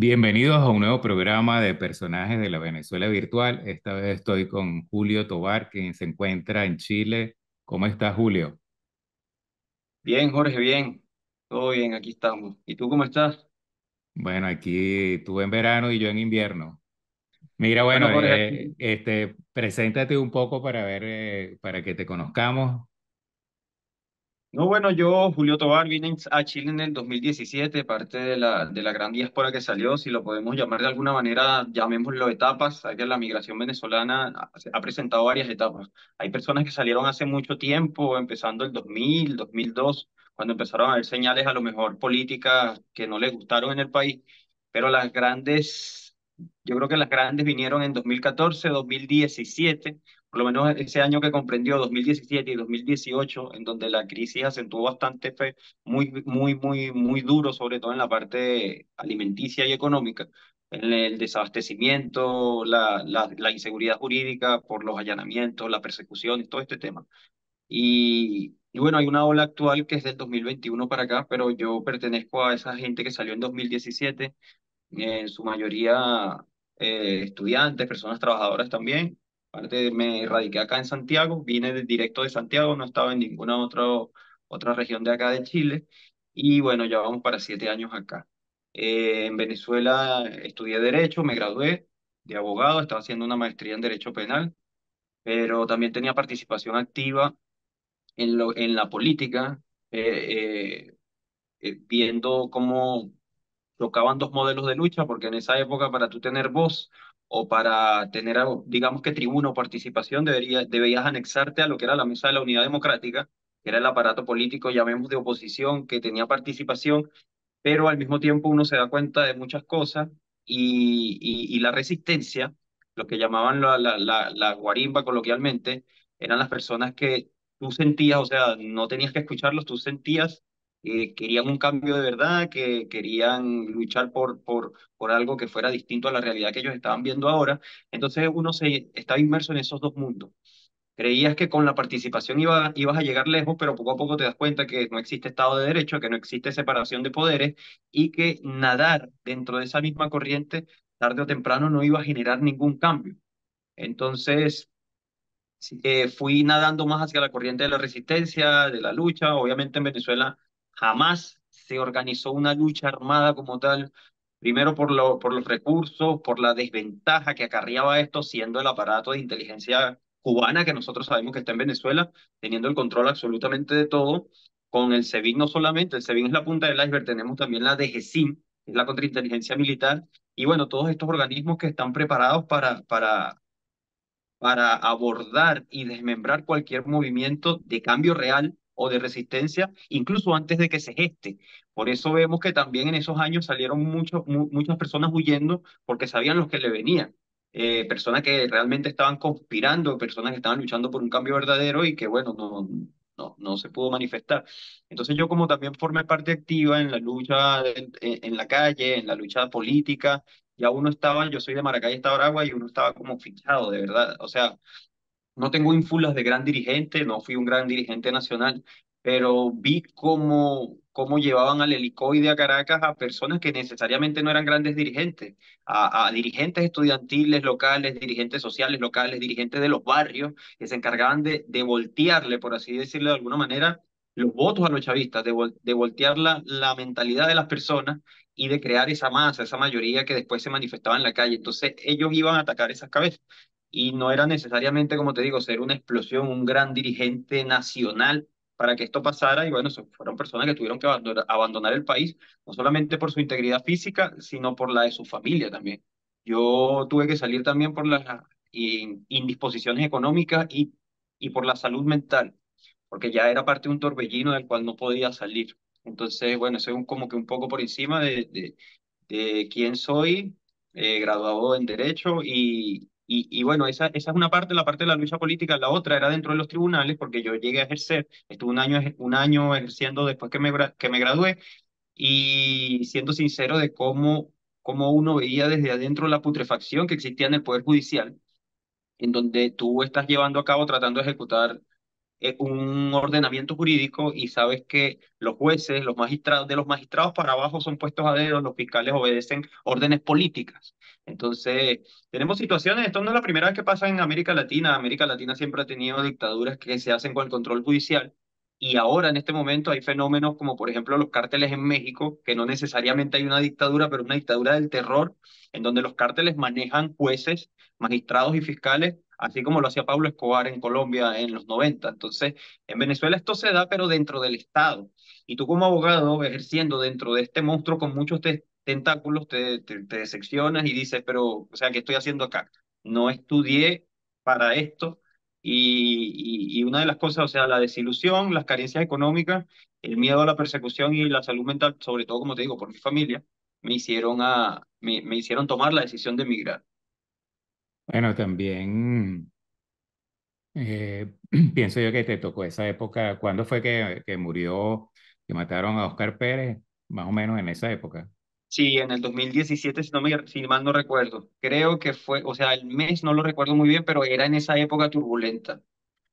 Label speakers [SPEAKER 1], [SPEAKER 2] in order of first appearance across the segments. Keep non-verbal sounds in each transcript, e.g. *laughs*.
[SPEAKER 1] Bienvenidos a un nuevo programa de personajes de la Venezuela virtual. Esta vez estoy con Julio Tobar, quien se encuentra en Chile. ¿Cómo está Julio?
[SPEAKER 2] Bien, Jorge, bien. Todo bien, aquí estamos. ¿Y tú cómo estás?
[SPEAKER 1] Bueno, aquí tú en verano y yo en invierno. Mira, bueno,
[SPEAKER 2] Bueno, Jorge,
[SPEAKER 1] eh, este, preséntate un poco para ver, eh, para que te conozcamos.
[SPEAKER 2] No, bueno, yo, Julio Tobar, vine a Chile en el 2017, parte de la, de la gran diáspora que salió, si lo podemos llamar de alguna manera, llamémoslo etapas. Que la migración venezolana ha, ha presentado varias etapas. Hay personas que salieron hace mucho tiempo, empezando el 2000, 2002, cuando empezaron a haber señales a lo mejor políticas que no les gustaron en el país, pero las grandes, yo creo que las grandes vinieron en 2014, 2017 por lo menos ese año que comprendió 2017 y 2018, en donde la crisis acentuó bastante fe, muy, muy, muy, muy duro, sobre todo en la parte alimenticia y económica, en el desabastecimiento, la, la, la inseguridad jurídica por los allanamientos, la persecución todo este tema. Y, y bueno, hay una ola actual que es del 2021 para acá, pero yo pertenezco a esa gente que salió en 2017 en su mayoría eh, estudiantes, personas trabajadoras también. Aparte, me radiqué acá en Santiago, vine de- directo de Santiago, no estaba en ninguna otra otra región de acá de Chile. Y bueno, ya vamos para siete años acá. Eh, en Venezuela estudié Derecho, me gradué de abogado, estaba haciendo una maestría en Derecho Penal, pero también tenía participación activa en, lo, en la política, eh, eh, viendo cómo chocaban dos modelos de lucha, porque en esa época para tú tener voz o para tener, digamos que tribuna o participación, debería, debías anexarte a lo que era la Mesa de la Unidad Democrática, que era el aparato político, llamemos de oposición, que tenía participación, pero al mismo tiempo uno se da cuenta de muchas cosas y, y, y la resistencia, lo que llamaban la, la, la, la guarimba coloquialmente, eran las personas que tú sentías, o sea, no tenías que escucharlos, tú sentías que querían un cambio de verdad, que querían luchar por, por, por algo que fuera distinto a la realidad que ellos estaban viendo ahora. Entonces uno se estaba inmerso en esos dos mundos. Creías que con la participación iba, ibas a llegar lejos, pero poco a poco te das cuenta que no existe Estado de Derecho, que no existe separación de poderes y que nadar dentro de esa misma corriente, tarde o temprano, no iba a generar ningún cambio. Entonces, eh, fui nadando más hacia la corriente de la resistencia, de la lucha. Obviamente en Venezuela jamás se organizó una lucha armada como tal, primero por, lo, por los recursos, por la desventaja que acarreaba esto, siendo el aparato de inteligencia cubana, que nosotros sabemos que está en Venezuela, teniendo el control absolutamente de todo, con el SEBIN no solamente, el SEBIN es la punta del iceberg, tenemos también la DGCIM, es la contrainteligencia militar, y bueno, todos estos organismos que están preparados para, para para abordar y desmembrar cualquier movimiento de cambio real o de resistencia, incluso antes de que se geste. Por eso vemos que también en esos años salieron muchos mu- muchas personas huyendo porque sabían lo que le venía. Eh, personas que realmente estaban conspirando, personas que estaban luchando por un cambio verdadero y que, bueno, no, no, no se pudo manifestar. Entonces yo como también formé parte activa en la lucha en, en la calle, en la lucha política, ya uno estaba, yo soy de Maracay, de Aragua, y uno estaba como fichado, de verdad. O sea, no tengo ínfulas de gran dirigente, no fui un gran dirigente nacional, pero vi cómo, cómo llevaban al helicoide a Caracas a personas que necesariamente no eran grandes dirigentes, a, dirigentes estudiantiles locales, dirigentes sociales locales, dirigentes de los barrios, que se encargaban de, de voltearle, por así decirlo de alguna manera, los votos a los chavistas, de, vol- de voltear la, la mentalidad de las personas y de crear esa masa, esa mayoría que después se manifestaba en la calle. Entonces ellos iban a atacar esas cabezas y no era necesariamente, como te digo, ser una explosión, un gran dirigente nacional para que esto pasara. Y bueno, fueron personas que tuvieron que abandonar, el país, no solamente por su integridad física, sino por la de su familia también. Yo tuve que salir también por las in- indisposiciones económicas y, y por la salud mental, porque ya era parte de un torbellino del cual no podía salir. Entonces, bueno, eso es un- como que un poco por encima de, de, de quién soy, eh, graduado en Derecho y, y, bueno, esa, esa es una parte, la parte de la lucha política, la otra era dentro de los tribunales, porque yo llegué a ejercer, estuve un año, un año ejerciendo después que me, que me gradué y siendo sincero de cómo, cómo uno veía desde adentro la putrefacción que existía en el Poder Judicial, en donde tú estás llevando a cabo, tratando de ejecutar eh, un ordenamiento jurídico y sabes que los jueces, los magistrados, de los magistrados para abajo son puestos a dedo, los fiscales obedecen órdenes políticas. Entonces, tenemos situaciones, esto no es la primera vez que pasa en América Latina, América Latina siempre ha tenido dictaduras que se hacen con el control judicial y ahora en este momento hay fenómenos como por ejemplo los cárteles en México, que no necesariamente hay una dictadura, pero una dictadura del terror, en donde los cárteles manejan jueces, magistrados y fiscales, así como lo hacía Pablo Escobar en Colombia en los 90. Entonces, en Venezuela esto se da, pero dentro del Estado. Y tú como abogado, ejerciendo dentro de este monstruo con muchos tentáculos, te, te, te decepcionas y dices, pero, o sea, ¿qué estoy haciendo acá? No estudié para esto y, y, una de las cosas, o sea, la desilusión, las carencias económicas, el miedo a la persecución y la salud mental, sobre todo, como te digo, por mi familia, me hicieron, a, me, me hicieron tomar la decisión de emigrar.
[SPEAKER 1] Bueno, también eh, *clears throat* pienso yo que te tocó esa época. ¿Cuándo fue que, que murió, que mataron a Oscar Pérez? Más o menos en esa época.
[SPEAKER 2] Sí, en el 2017, si, no me, si mal no recuerdo. Creo que fue, o sea, el mes no lo recuerdo muy bien, pero era en esa época turbulenta.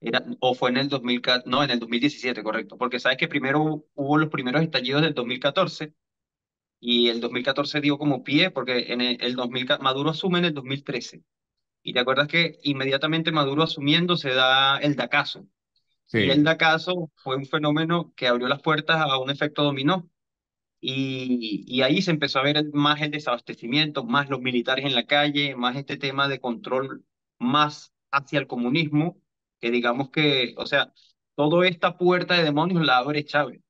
[SPEAKER 2] Era, o fue en el 2014, no, en el 2017, correcto. Porque sabes que primero hubo, los primeros estallidos del 2014 y el 2014 dio como pie porque en el, el 2000, Maduro asume en el 2013. Y te acuerdas que inmediatamente Maduro asumiendo se da el DACAzo. Y el
[SPEAKER 1] Sí,
[SPEAKER 2] DACAzo fue un fenómeno que abrió las puertas a un efecto dominó y, y ahí se empezó a ver más el desabastecimiento, más los militares en la calle, más este tema de control más hacia el comunismo, que digamos que, o sea, toda esta puerta de demonios la abre Chávez.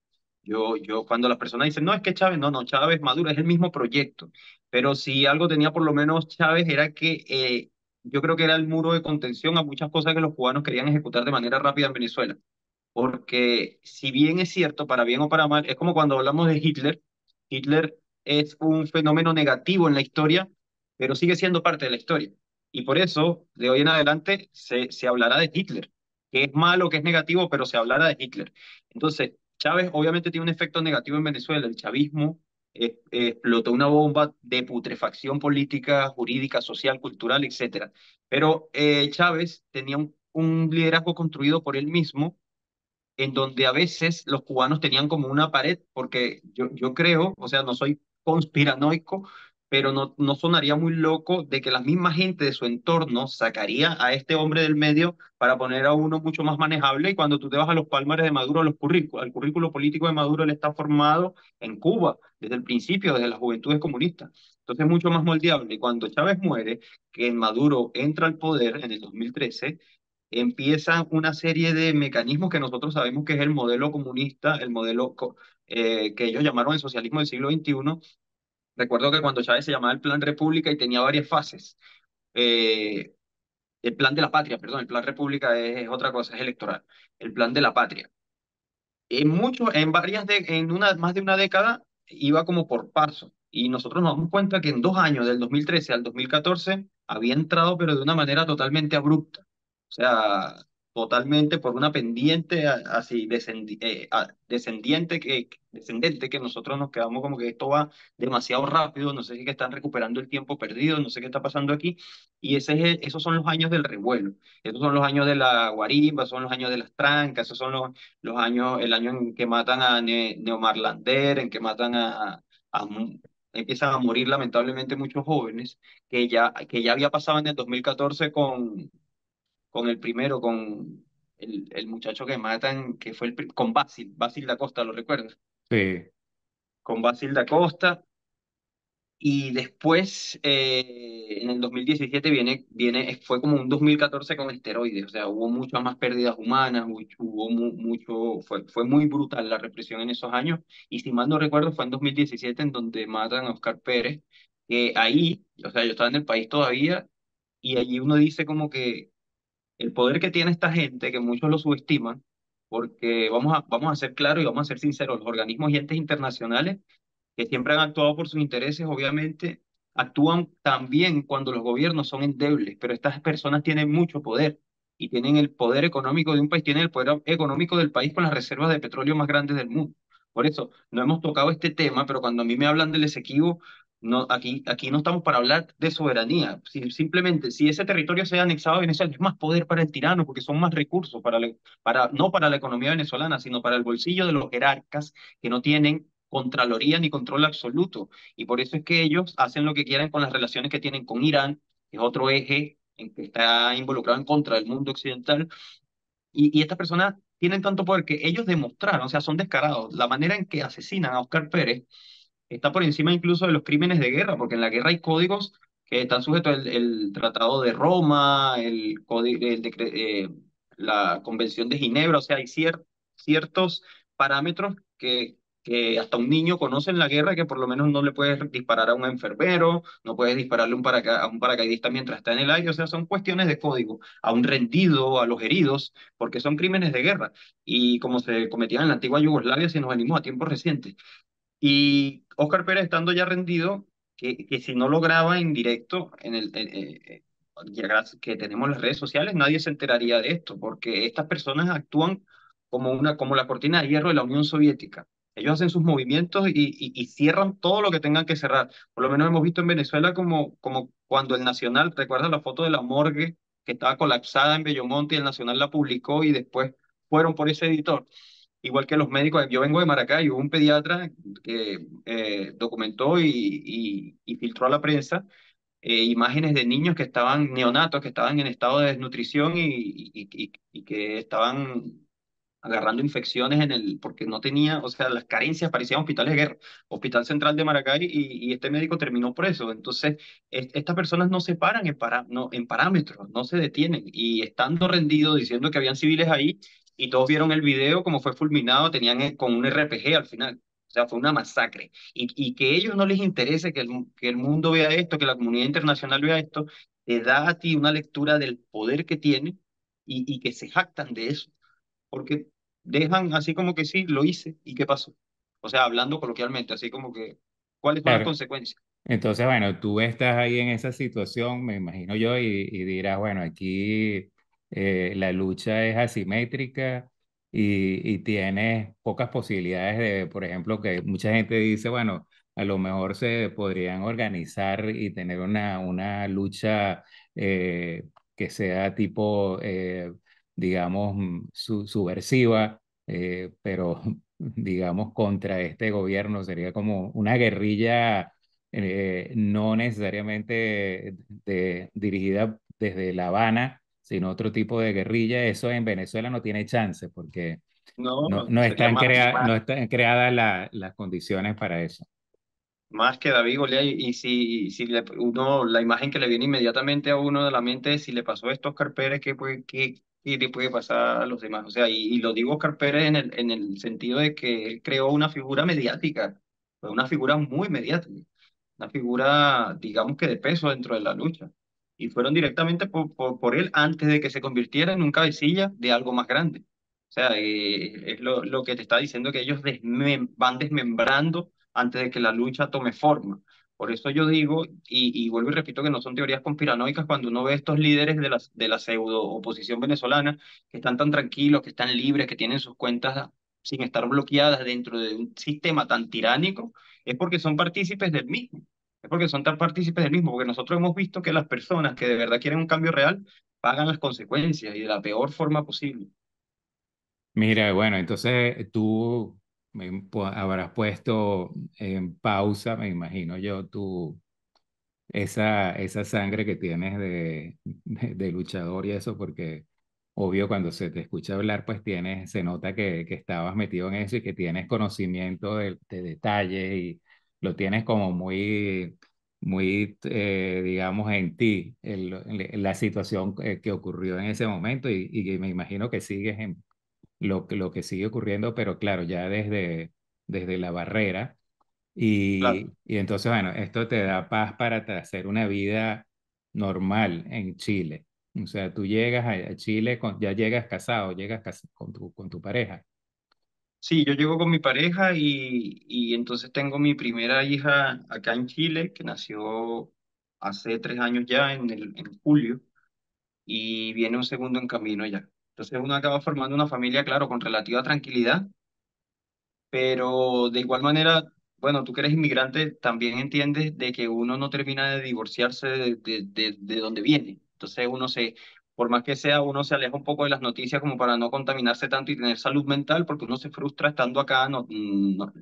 [SPEAKER 2] Yo, yo, cuando las personas dicen, no, es que Chávez, no, no, Chávez, Maduro, es el mismo proyecto. Pero si algo tenía por lo menos Chávez era que eh, yo creo que era el muro de contención a muchas cosas que los cubanos querían ejecutar de manera rápida en Venezuela porque si bien es cierto, para bien o para mal, es como cuando hablamos de Hitler, Hitler es un fenómeno negativo en la historia, pero sigue siendo parte de la historia. Y por eso, de hoy en adelante, se, se hablará de Hitler, que es malo, que es negativo, pero se hablará de Hitler. Entonces, Chávez obviamente tiene un efecto negativo en Venezuela, el chavismo explotó una bomba de putrefacción política, jurídica, social, cultural, etcétera. Pero eh, Chávez tenía un, un liderazgo construido por él mismo en donde a veces los cubanos tenían como una pared, porque yo, yo creo, o sea, no soy conspiranoico, pero no, no sonaría muy loco de que la misma gente de su entorno sacaría a este hombre del medio para poner a uno mucho más manejable y cuando tú te vas a los palmares de Maduro, los currículos, el currículo político de Maduro, él está formado en Cuba desde el principio, desde las juventudes comunistas. Entonces es mucho más moldeable. Y cuando Chávez muere, que Maduro entra al poder en el 2013, empiezan una serie de mecanismos que nosotros sabemos que es el modelo comunista, el modelo eh, que ellos llamaron el socialismo del siglo XXI. Recuerdo que cuando Chávez se llamaba el Plan República y tenía varias fases. Eh, el Plan de la Patria, perdón, el Plan República es, otra cosa, es electoral. El Plan de la Patria. En muchos, en varias de, en una, más de una década iba como por paso. Y nosotros nos damos cuenta que en dos años, del 2013 al 2014, había entrado, pero de una manera totalmente abrupta. O sea, totalmente por una pendiente a- así descendi- eh, a- descendiente que, descendente que nosotros nos quedamos como que esto va demasiado rápido, no sé si que están recuperando el tiempo perdido, no sé qué está pasando aquí. Y ese es esos son los años del revuelo. Esos son los años de la guarimba, son los años de las trancas, esos son los los años, el año en que matan a Ne- Neomar Lander, en que matan a, a mu- empiezan a morir lamentablemente muchos jóvenes, que ya, que ya había pasado en el 2014 con, con el primero, con el, el muchacho que matan, que fue el, con Basil, Basil da Costa, ¿lo recuerdas?
[SPEAKER 1] sí,
[SPEAKER 2] Con Basil da Costa, y después, eh, en el 2017 viene, viene, fue como un 2014 con esteroides, o sea, hubo muchas más pérdidas humanas, mucho- hubo mu- mucho, fue, fue muy brutal la represión en esos años, y si mal no recuerdo fue en 2017 en donde matan a Oscar Pérez, que ahí, o sea, yo estaba en el país todavía, y allí uno dice como que el poder que tiene esta gente, que muchos lo subestiman, porque vamos a, vamos a ser claros y vamos a ser sinceros, los organismos y entes internacionales que siempre han actuado por sus intereses, obviamente, actúan también cuando los gobiernos son endebles, pero estas personas tienen mucho poder y tienen el poder económico de un país, tienen el poder económico del país con las reservas de petróleo más grandes del mundo. Por eso, no hemos tocado este tema, pero cuando a mí me hablan del Esequibo, No, aquí, aquí no estamos para hablar de soberanía. Si- simplemente, si ese territorio se ha anexado a Venezuela, es más poder para el tirano, porque son más recursos para, para, no para la economía venezolana, sino para el bolsillo de los jerarcas que no tienen contraloría ni control absoluto. Y por eso es que ellos hacen lo que quieren con las relaciones que tienen con Irán, que es otro eje en que está involucrado en contra del mundo occidental. Y, y estas personas tienen tanto poder que ellos demostraron, o sea, son descarados. La manera en que asesinan a Oscar Pérez está por encima incluso de los crímenes de guerra, porque en la guerra hay códigos que están sujetos al el Tratado de Roma, el, el eh, la Convención de Ginebra, o sea, hay cier- ciertos parámetros que, que hasta un niño conoce en la guerra, que por lo menos no le puedes disparar a un enfermero, no puedes dispararle un a un paracaidista mientras está en el aire, o sea, son cuestiones de código, a un rendido, a los heridos, porque son crímenes de guerra, y como se cometían en la antigua Yugoslavia, si nos venimos a tiempos recientes. Y Oscar Pérez estando ya rendido, que, que si no lo graba en directo, en el, eh, eh, gracias que tenemos las redes sociales, nadie se enteraría de esto, porque estas personas actúan como, una, como la cortina de hierro de la Unión Soviética. Ellos hacen sus movimientos y, y, cierran todo lo que tengan que cerrar. Por lo menos hemos visto en Venezuela como, como cuando el Nacional, ¿recuerdas la foto de la morgue que estaba colapsada en Bellomonte y el Nacional la publicó y después fueron por ese editor? Igual que los médicos, yo vengo de Maracay, hubo un pediatra que eh, documentó y, y, y filtró a la prensa eh, imágenes de niños que estaban neonatos, que estaban en estado de desnutrición y, y, que estaban agarrando infecciones en el, porque no tenía, o sea, las carencias parecían hospitales de guerra, Hospital Central de Maracay, y, este médico terminó por eso. Entonces, es- estas personas no se paran en, para, no, en parámetros, no se detienen, y estando rendidos, diciendo que habían civiles ahí, y todos vieron el video, como fue fulminado, tenían eh, con un RPG al final. O sea, fue una masacre. Y, y que a ellos no les interese que el, que el mundo vea esto, que la comunidad internacional vea esto, te da a ti una lectura del poder que tiene y, y que se jactan de eso porque dejan así como que sí, lo hice y qué pasó. O sea, hablando coloquialmente, así como que, ¿cuáles son las
[SPEAKER 1] Claro.
[SPEAKER 2] consecuencias?
[SPEAKER 1] Entonces, bueno, tú estás ahí en esa situación, me imagino yo, y, y dirás, bueno, aquí eh, la lucha es asimétrica y, y tienes pocas posibilidades de, por ejemplo, que mucha gente dice, bueno, a lo mejor se podrían organizar y tener una, una lucha eh, que sea tipo, eh, digamos, mm, su- subversiva, pero *laughs* digamos, contra este gobierno, sería como una guerrilla no necesariamente dirigida desde La Habana, sino otro tipo de guerrilla, eso en Venezuela no tiene chance porque
[SPEAKER 2] No,
[SPEAKER 1] no, no están, crea-
[SPEAKER 2] más,
[SPEAKER 1] no están creadas la- las condiciones para eso.
[SPEAKER 2] más que David Goliat. Y, y si, si le- uno, la imagen que le viene inmediatamente a uno de la mente es si le pasó esto a Oscar Pérez, ¿qué, qué, qué le puede pasar a los demás? O sea, y, y lo digo Oscar Pérez en el, en el sentido de que él creó una figura mediática, una figura muy mediática. una figura, digamos que de peso dentro de la lucha. Y fueron directamente por, por, por él antes de que se convirtiera en un cabecilla de algo más grande. O sea, eh, es lo, lo que te está diciendo que ellos van desmembrando antes de que la lucha tome forma. Por eso yo digo, y, y vuelvo y repito que no son teorías conspiranoicas, cuando uno ve estos líderes de la, de la pseudo oposición venezolana que están tan tranquilos, que están libres, que tienen sus cuentas sin estar bloqueadas dentro de un sistema tan tiránico, es porque son partícipes del mismo. Es porque son tan partícipes del mismo, porque nosotros hemos visto que las personas que de verdad quieren un cambio real pagan las consecuencias y de la peor forma posible.
[SPEAKER 1] Mira, bueno, entonces tú me habrás puesto en pausa, me imagino yo, tu, esa, esa sangre que tienes de, de, de luchador y eso, porque obvio cuando se te escucha hablar, pues tienes, se nota que, que estabas metido en eso y que tienes conocimiento de, de detalles y lo tienes como muy, muy, eh, digamos, en ti, el- el- la situación eh, que ocurrió en ese momento y, y me imagino que sigues en lo, lo que sigue ocurriendo, pero claro, ya desde, desde la barrera
[SPEAKER 2] Claro.
[SPEAKER 1] y, y entonces, bueno, esto te da paz para hacer una vida normal en Chile. O sea, tú llegas a, Chile, con, ya llegas casado, llegas con tu, con tu pareja.
[SPEAKER 2] Sí, yo llego con mi pareja y, y entonces tengo mi primera hija acá en Chile, que nació hace tres años ya, en, el, en julio, y viene un segundo en camino ya. Entonces uno acaba formando una familia, claro, con relativa tranquilidad, pero de igual manera bueno, tú que eres inmigrante también entiendes de que uno no termina de divorciarse de, de, de, de donde viene. Entonces uno se, por más que sea, uno se aleja un poco de las noticias como para no contaminarse tanto y tener salud mental, porque uno se frustra estando acá, no,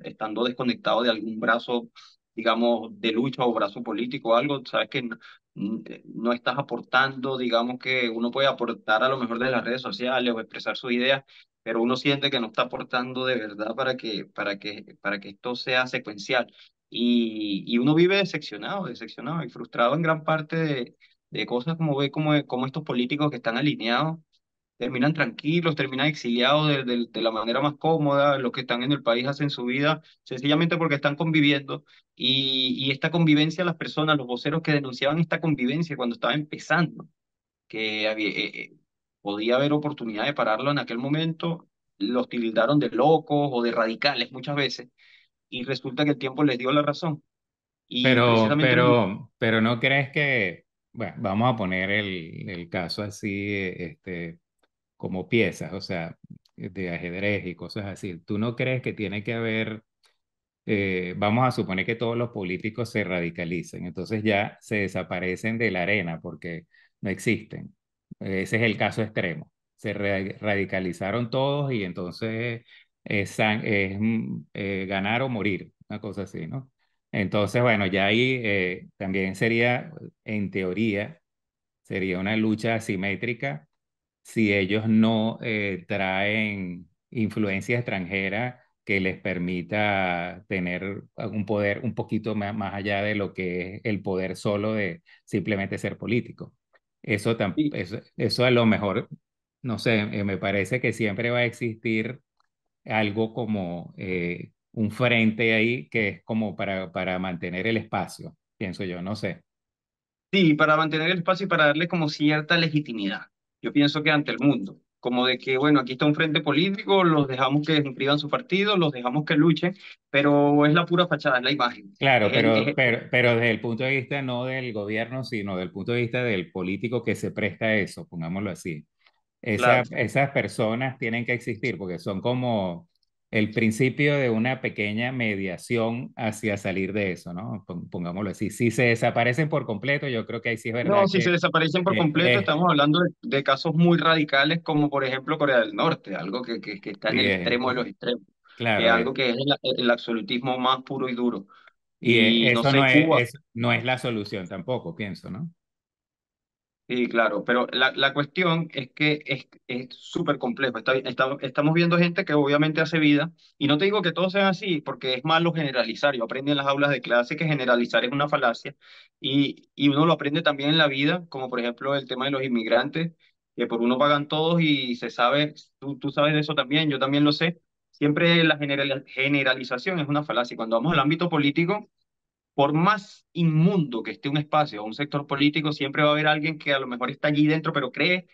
[SPEAKER 2] estando desconectado de algún brazo, digamos, de lucha o brazo político o algo, sabes que no, no estás aportando, digamos que uno puede aportar a lo mejor de las redes sociales o expresar sus ideas pero uno siente que no está aportando de verdad para que, para que, para que esto sea secuencial. Y, y uno vive decepcionado, decepcionado y frustrado en gran parte de, de cosas como ve como, como estos políticos que están alineados terminan tranquilos, terminan exiliados de, de- de la manera más cómoda, los que están en el país hacen su vida sencillamente porque están conviviendo y, y esta convivencia, las personas, los voceros que denunciaban esta convivencia cuando estaba empezando, que había, eh, eh, podía haber oportunidad de pararlo en aquel momento, los tildaron de locos o de radicales muchas veces, y resulta que el tiempo les dio la razón. Y
[SPEAKER 1] Pero, pero, pero no crees que, bueno, vamos a poner el, el caso así, este, como piezas, o sea, de ajedrez y cosas así. ¿Tú no crees que tiene que haber eh, vamos a suponer que todos los políticos se radicalicen, entonces ya se desaparecen de la arena porque no existen. Ese es el caso extremo. Se ra- radicalizaron todos y entonces es, san- es, mm, eh, ganar o morir, una cosa así, ¿no? Entonces, bueno, ya ahí eh, también sería, en teoría, sería una lucha asimétrica si ellos no eh, traen influencia extranjera que les permita tener un poder un poquito más, más allá de lo que es el poder solo de simplemente ser político. Eso,
[SPEAKER 2] sí,
[SPEAKER 1] eso, eso a lo mejor, no sé, eh, me parece que siempre va a existir algo como eh, un frente ahí que es como para, para mantener el espacio, pienso yo, no sé.
[SPEAKER 2] sí, para mantener el espacio y para darle como cierta legitimidad. Yo pienso que ante el mundo, como de que, bueno, aquí está un frente político, los dejamos que inscriban su partido, los dejamos que luchen, pero es la pura fachada, es la imagen.
[SPEAKER 1] Claro,
[SPEAKER 2] Es el,
[SPEAKER 1] pero, pero, pero desde el punto de vista no del gobierno, sino del punto de vista del político que se presta a eso, pongámoslo así. Esa-
[SPEAKER 2] claro.
[SPEAKER 1] esas personas tienen que existir porque son como el principio de una pequeña mediación hacia salir de eso, ¿no? Pon- Pongámoslo así. Si se desaparecen por completo, yo creo que ahí sí es verdad
[SPEAKER 2] No, si se
[SPEAKER 1] que
[SPEAKER 2] desaparecen por
[SPEAKER 1] eh,
[SPEAKER 2] completo,
[SPEAKER 1] eh,
[SPEAKER 2] estamos hablando de, de casos muy radicales como por ejemplo Corea del Norte, algo que, que, que está en el extremo de los extremos, que es
[SPEAKER 1] claro,
[SPEAKER 2] algo
[SPEAKER 1] eh,
[SPEAKER 2] que es el, el absolutismo más puro y duro.
[SPEAKER 1] y
[SPEAKER 2] Y
[SPEAKER 1] eh,
[SPEAKER 2] no
[SPEAKER 1] eso
[SPEAKER 2] sé,
[SPEAKER 1] no
[SPEAKER 2] Cuba,
[SPEAKER 1] es, es- no es la solución tampoco, pienso, ¿no?
[SPEAKER 2] Sí, claro, pero la, la cuestión es que es es súper complejo. Está, estamos viendo gente que obviamente hace vida, y no te digo que todos sean así, porque es malo generalizar. Yo aprendí en las aulas de clase que generalizar es una falacia, y, y uno lo aprende también en la vida, como por ejemplo el tema de los inmigrantes, que por uno pagan todos y se sabe, tú, tú sabes de eso también, yo también lo sé. Siempre la general- generalización es una falacia. Cuando vamos al ámbito político, por más inmundo que esté un espacio o un sector político, siempre va a haber alguien que a lo mejor está allí dentro, pero cree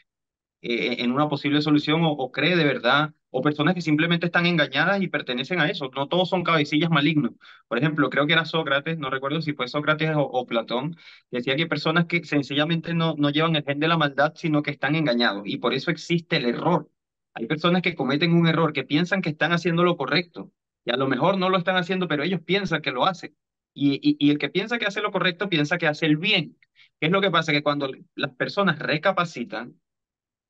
[SPEAKER 2] eh, en una posible solución o, cree de verdad, o personas que simplemente están engañadas y pertenecen a eso. No todos son cabecillas malignos. Por ejemplo, creo que era Sócrates, no recuerdo si fue Sócrates o, Platón, decía que personas que sencillamente no, no llevan el gen de la maldad, sino que están engañados. Y por eso existe el error. Hay personas que cometen un error, que piensan que están haciendo lo correcto. Y a lo mejor no lo están haciendo, pero ellos piensan que lo hacen. Y, el que piensa que hace lo correcto piensa que hace el bien. ¿Qué es lo que pasa? Que cuando las personas recapacitan,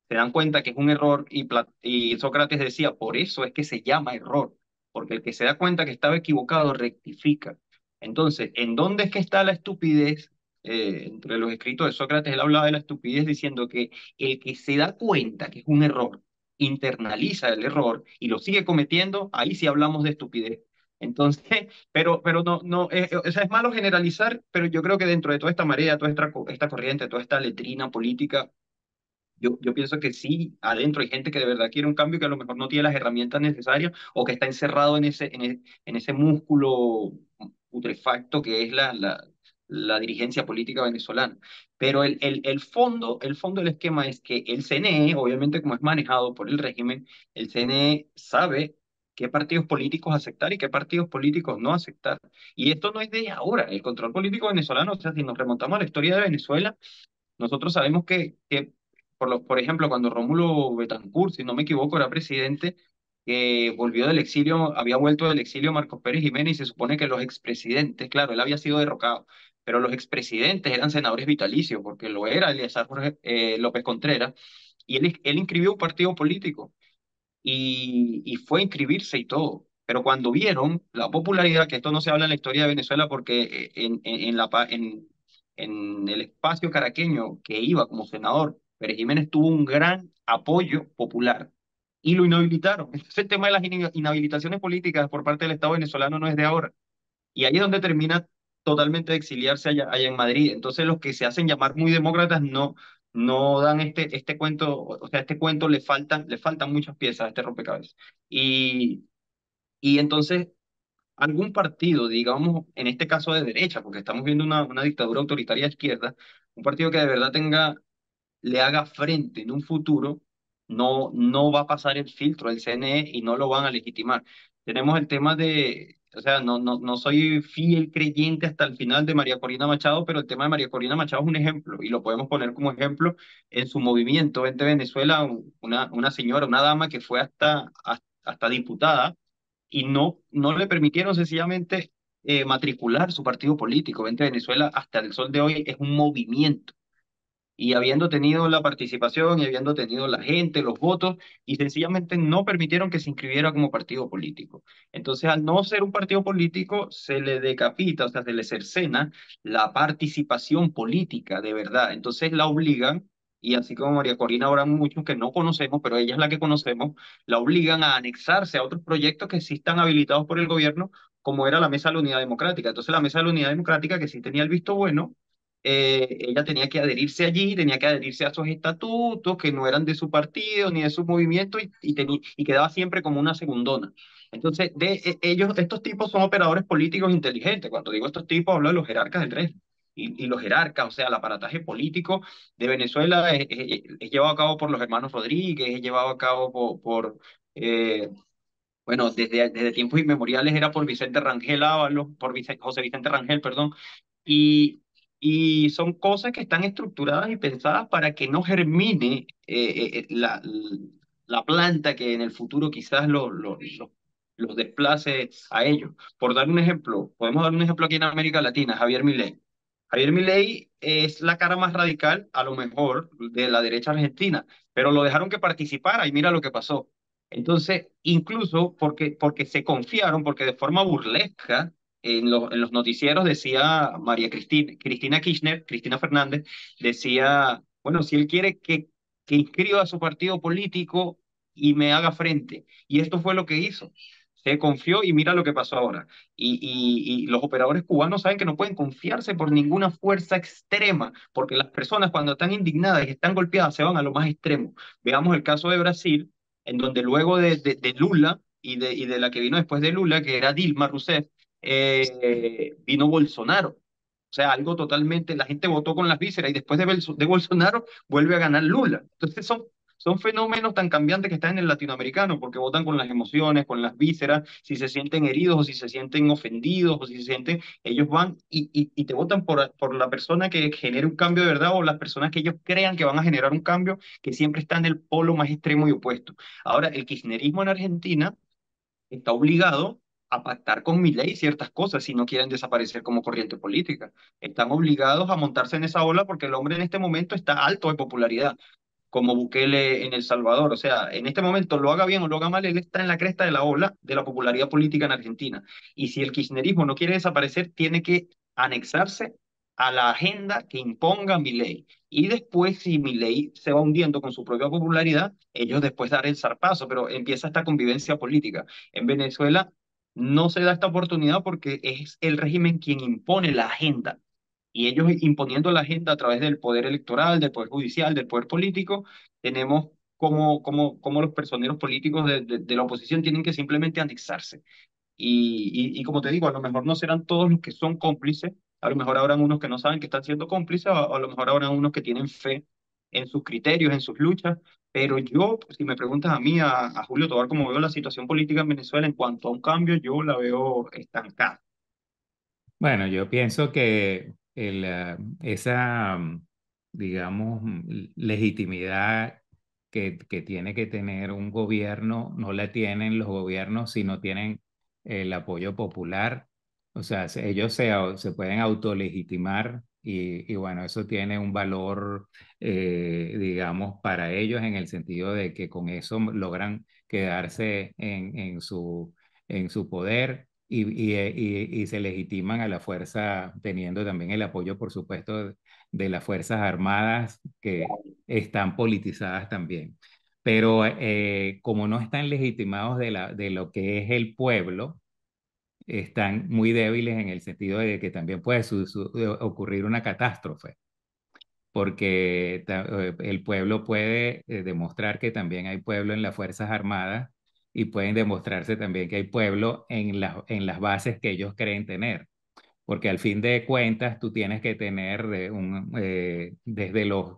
[SPEAKER 2] se dan cuenta que es un error y, y Sócrates decía, por eso es que se llama error, porque el que se da cuenta que estaba equivocado rectifica. Entonces, ¿en dónde es que está la estupidez? Eh, entre los escritos de Sócrates, él hablaba de la estupidez diciendo que el que se da cuenta que es un error, internaliza el error y lo sigue cometiendo, ahí sí hablamos de estupidez. Entonces, *laughs* pero, pero no, no, eh, eh, o sea, es malo generalizar, pero yo creo que dentro de toda esta marea, toda esta, esta corriente, toda esta letrina política, yo, yo pienso que sí, adentro hay gente que de verdad quiere un cambio que a lo mejor no tiene las herramientas necesarias o que está encerrado en ese, en e- en ese músculo putrefacto que es la, la, la dirigencia política venezolana. Pero el, el, el fondo, el fondo del esquema es que el CNE, obviamente como es manejado por el régimen, el CNE sabe qué partidos políticos aceptar y qué partidos políticos no aceptar. Y esto no es de ahora, el control político venezolano, o sea, si nos remontamos a la historia de Venezuela, nosotros sabemos que, que por, lo, por ejemplo, cuando Rómulo Betancourt, si no me equivoco, era presidente, que volvió del exilio, había vuelto del exilio Marcos Pérez Jiménez y se supone que los expresidentes, claro, él había sido derrocado, pero los expresidentes eran senadores vitalicios, porque lo era Elías eh, López Contreras, y él, él inscribió un partido político y, y fue a inscribirse y todo. Pero cuando vieron la popularidad, que esto no se habla en la historia de Venezuela porque eh, en, en, en la, en, en el espacio caraqueño que iba como senador, Pérez Jiménez tuvo un gran apoyo popular y lo inhabilitaron. *laughs* Entonces el tema de las inhabilitaciones políticas por parte del Estado venezolano no es de ahora. Y ahí es donde termina totalmente de exiliarse allá, allá en Madrid. Entonces los que se hacen llamar muy demócratas no, no dan este, este cuento, o sea, este cuento le faltan, le faltan muchas piezas a este rompecabezas. Y, y entonces algún partido, digamos, en este caso de derecha, porque estamos viendo una, una dictadura autoritaria izquierda, un partido que de verdad tenga, le haga frente en un futuro, no, no va a pasar el filtro del CNE y no lo van a legitimar. Tenemos el tema de, o sea, no, no, no soy fiel creyente hasta el final de María Corina Machado, pero el tema de María Corina Machado es un ejemplo y lo podemos poner como ejemplo en su movimiento. Vente Venezuela, una, una señora, una dama que fue hasta, hasta, diputada y no, no le permitieron sencillamente eh, matricular su partido político. Vente Venezuela hasta el sol de hoy es un movimiento y habiendo tenido la participación y habiendo tenido la gente, los votos, y sencillamente no permitieron que se inscribiera como partido político. Entonces, al no ser un partido político, se le decapita, o sea, se le cercena la participación política de verdad. Entonces, la obligan, y así como María Corina, ahora muchos que no conocemos, pero ella es la que conocemos, la obligan a anexarse a otros proyectos que sí están habilitados por el gobierno, como era la Mesa de la Unidad Democrática. Entonces, la Mesa de la Unidad Democrática, que sí tenía el visto bueno, eh, ella tenía que adherirse allí, tenía que adherirse a sus estatutos que no eran de su partido ni de su movimiento y, y, y quedaba siempre como una segundona. Entonces, de, e, ellos, estos tipos son operadores políticos inteligentes. Cuando digo estos tipos, hablo de los jerarcas del régimen. Y, y, los jerarcas, o sea, el aparataje político de Venezuela es, es, es, llevado a cabo por los hermanos Rodríguez, es llevado a cabo por, por eh, bueno, desde, desde tiempos inmemoriales era por Vicente Rangel Ábalos, por Vicente, José Vicente Rangel, perdón, y, y son cosas que están estructuradas y pensadas para que no germine eh, eh, la, la planta que en el futuro quizás los lo, lo, lo desplace a ellos. Por dar un ejemplo, podemos dar un ejemplo aquí en América Latina, Javier Milei. Javier Milei es la cara más radical, a lo mejor, de la derecha argentina, pero lo dejaron que participara y mira lo que pasó. Entonces, incluso porque, porque se confiaron, porque de forma burlesca en, lo, en los noticieros decía María Cristina, Cristina Kirchner, Cristina Fernández, decía, bueno, si él quiere que, que inscriba a su partido político y me haga frente. Y esto fue lo que hizo. Se confió y mira lo que pasó ahora. Y, y, los operadores cubanos saben que no pueden confiarse por ninguna fuerza extrema, porque las personas cuando están indignadas y están golpeadas se van a lo más extremo. Veamos el caso de Brasil, en donde luego de, de, de Lula y de, y de la que vino después de Lula, que era Dilma Rousseff, eh, vino Bolsonaro. O sea, algo totalmente, la gente votó con las vísceras y después de, Bolsonaro vuelve a ganar Lula. Entonces son, son fenómenos tan cambiantes que están en el latinoamericano, porque votan con las emociones, con las vísceras, si se sienten heridos o si se sienten ofendidos o si se sienten, ellos van y, y, y te votan por, por la persona que genere un cambio de verdad o las personas que ellos crean que van a generar un cambio que siempre está en el polo más extremo y opuesto. Ahora, el kirchnerismo en Argentina está obligado a pactar con mi ley ciertas cosas si no quieren desaparecer como corriente política. Están obligados a montarse en esa ola porque el hombre en este momento está alto de popularidad, como Bukele en El Salvador. O sea, en este momento lo haga bien o lo haga mal, él está en la cresta de la ola de la popularidad política en Argentina. Y si el kirchnerismo no quiere desaparecer, tiene que anexarse a la agenda que imponga mi ley. Y después, si mi ley se va hundiendo con su propia popularidad, ellos después dar el zarpazo, pero empieza esta convivencia política. En Venezuela no se da esta oportunidad porque es el régimen quien impone la agenda. Y ellos imponiendo la agenda a través del poder electoral, del poder judicial, del poder político, tenemos como, como, como los personeros políticos de, de, la oposición tienen que simplemente anexarse. Y, y, como te digo, a lo mejor no serán todos los que son cómplices, a lo mejor habrán unos que no saben que están siendo cómplices, o a lo mejor habrán unos que tienen fe en sus criterios, en sus luchas, pero yo, si me preguntas a mí, a, a Julio Tobar, cómo veo la situación política en Venezuela en cuanto a un cambio, yo la veo estancada.
[SPEAKER 1] Bueno, yo pienso que el, esa, digamos, legitimidad que, que tiene que tener un gobierno, no la tienen los gobiernos si no tienen el apoyo popular. O sea, ellos se, se pueden autolegitimar y, y, bueno, eso tiene un valor, eh, digamos, para ellos en el sentido de que con eso logran quedarse en, en, su, en su poder y, y, y, se legitiman a la fuerza, teniendo también el apoyo, por supuesto, de las Fuerzas Armadas que están politizadas también. Pero eh, como no están legitimados de, la, de lo que es el pueblo, están muy débiles en el sentido de que también puede su, ocurrir una catástrofe, porque eh, el pueblo puede eh, demostrar que también hay pueblo en las Fuerzas Armadas y pueden demostrarse también que hay pueblo en, la, en las bases que ellos creen tener porque al fin de cuentas tú tienes que tener de un, eh, desde los,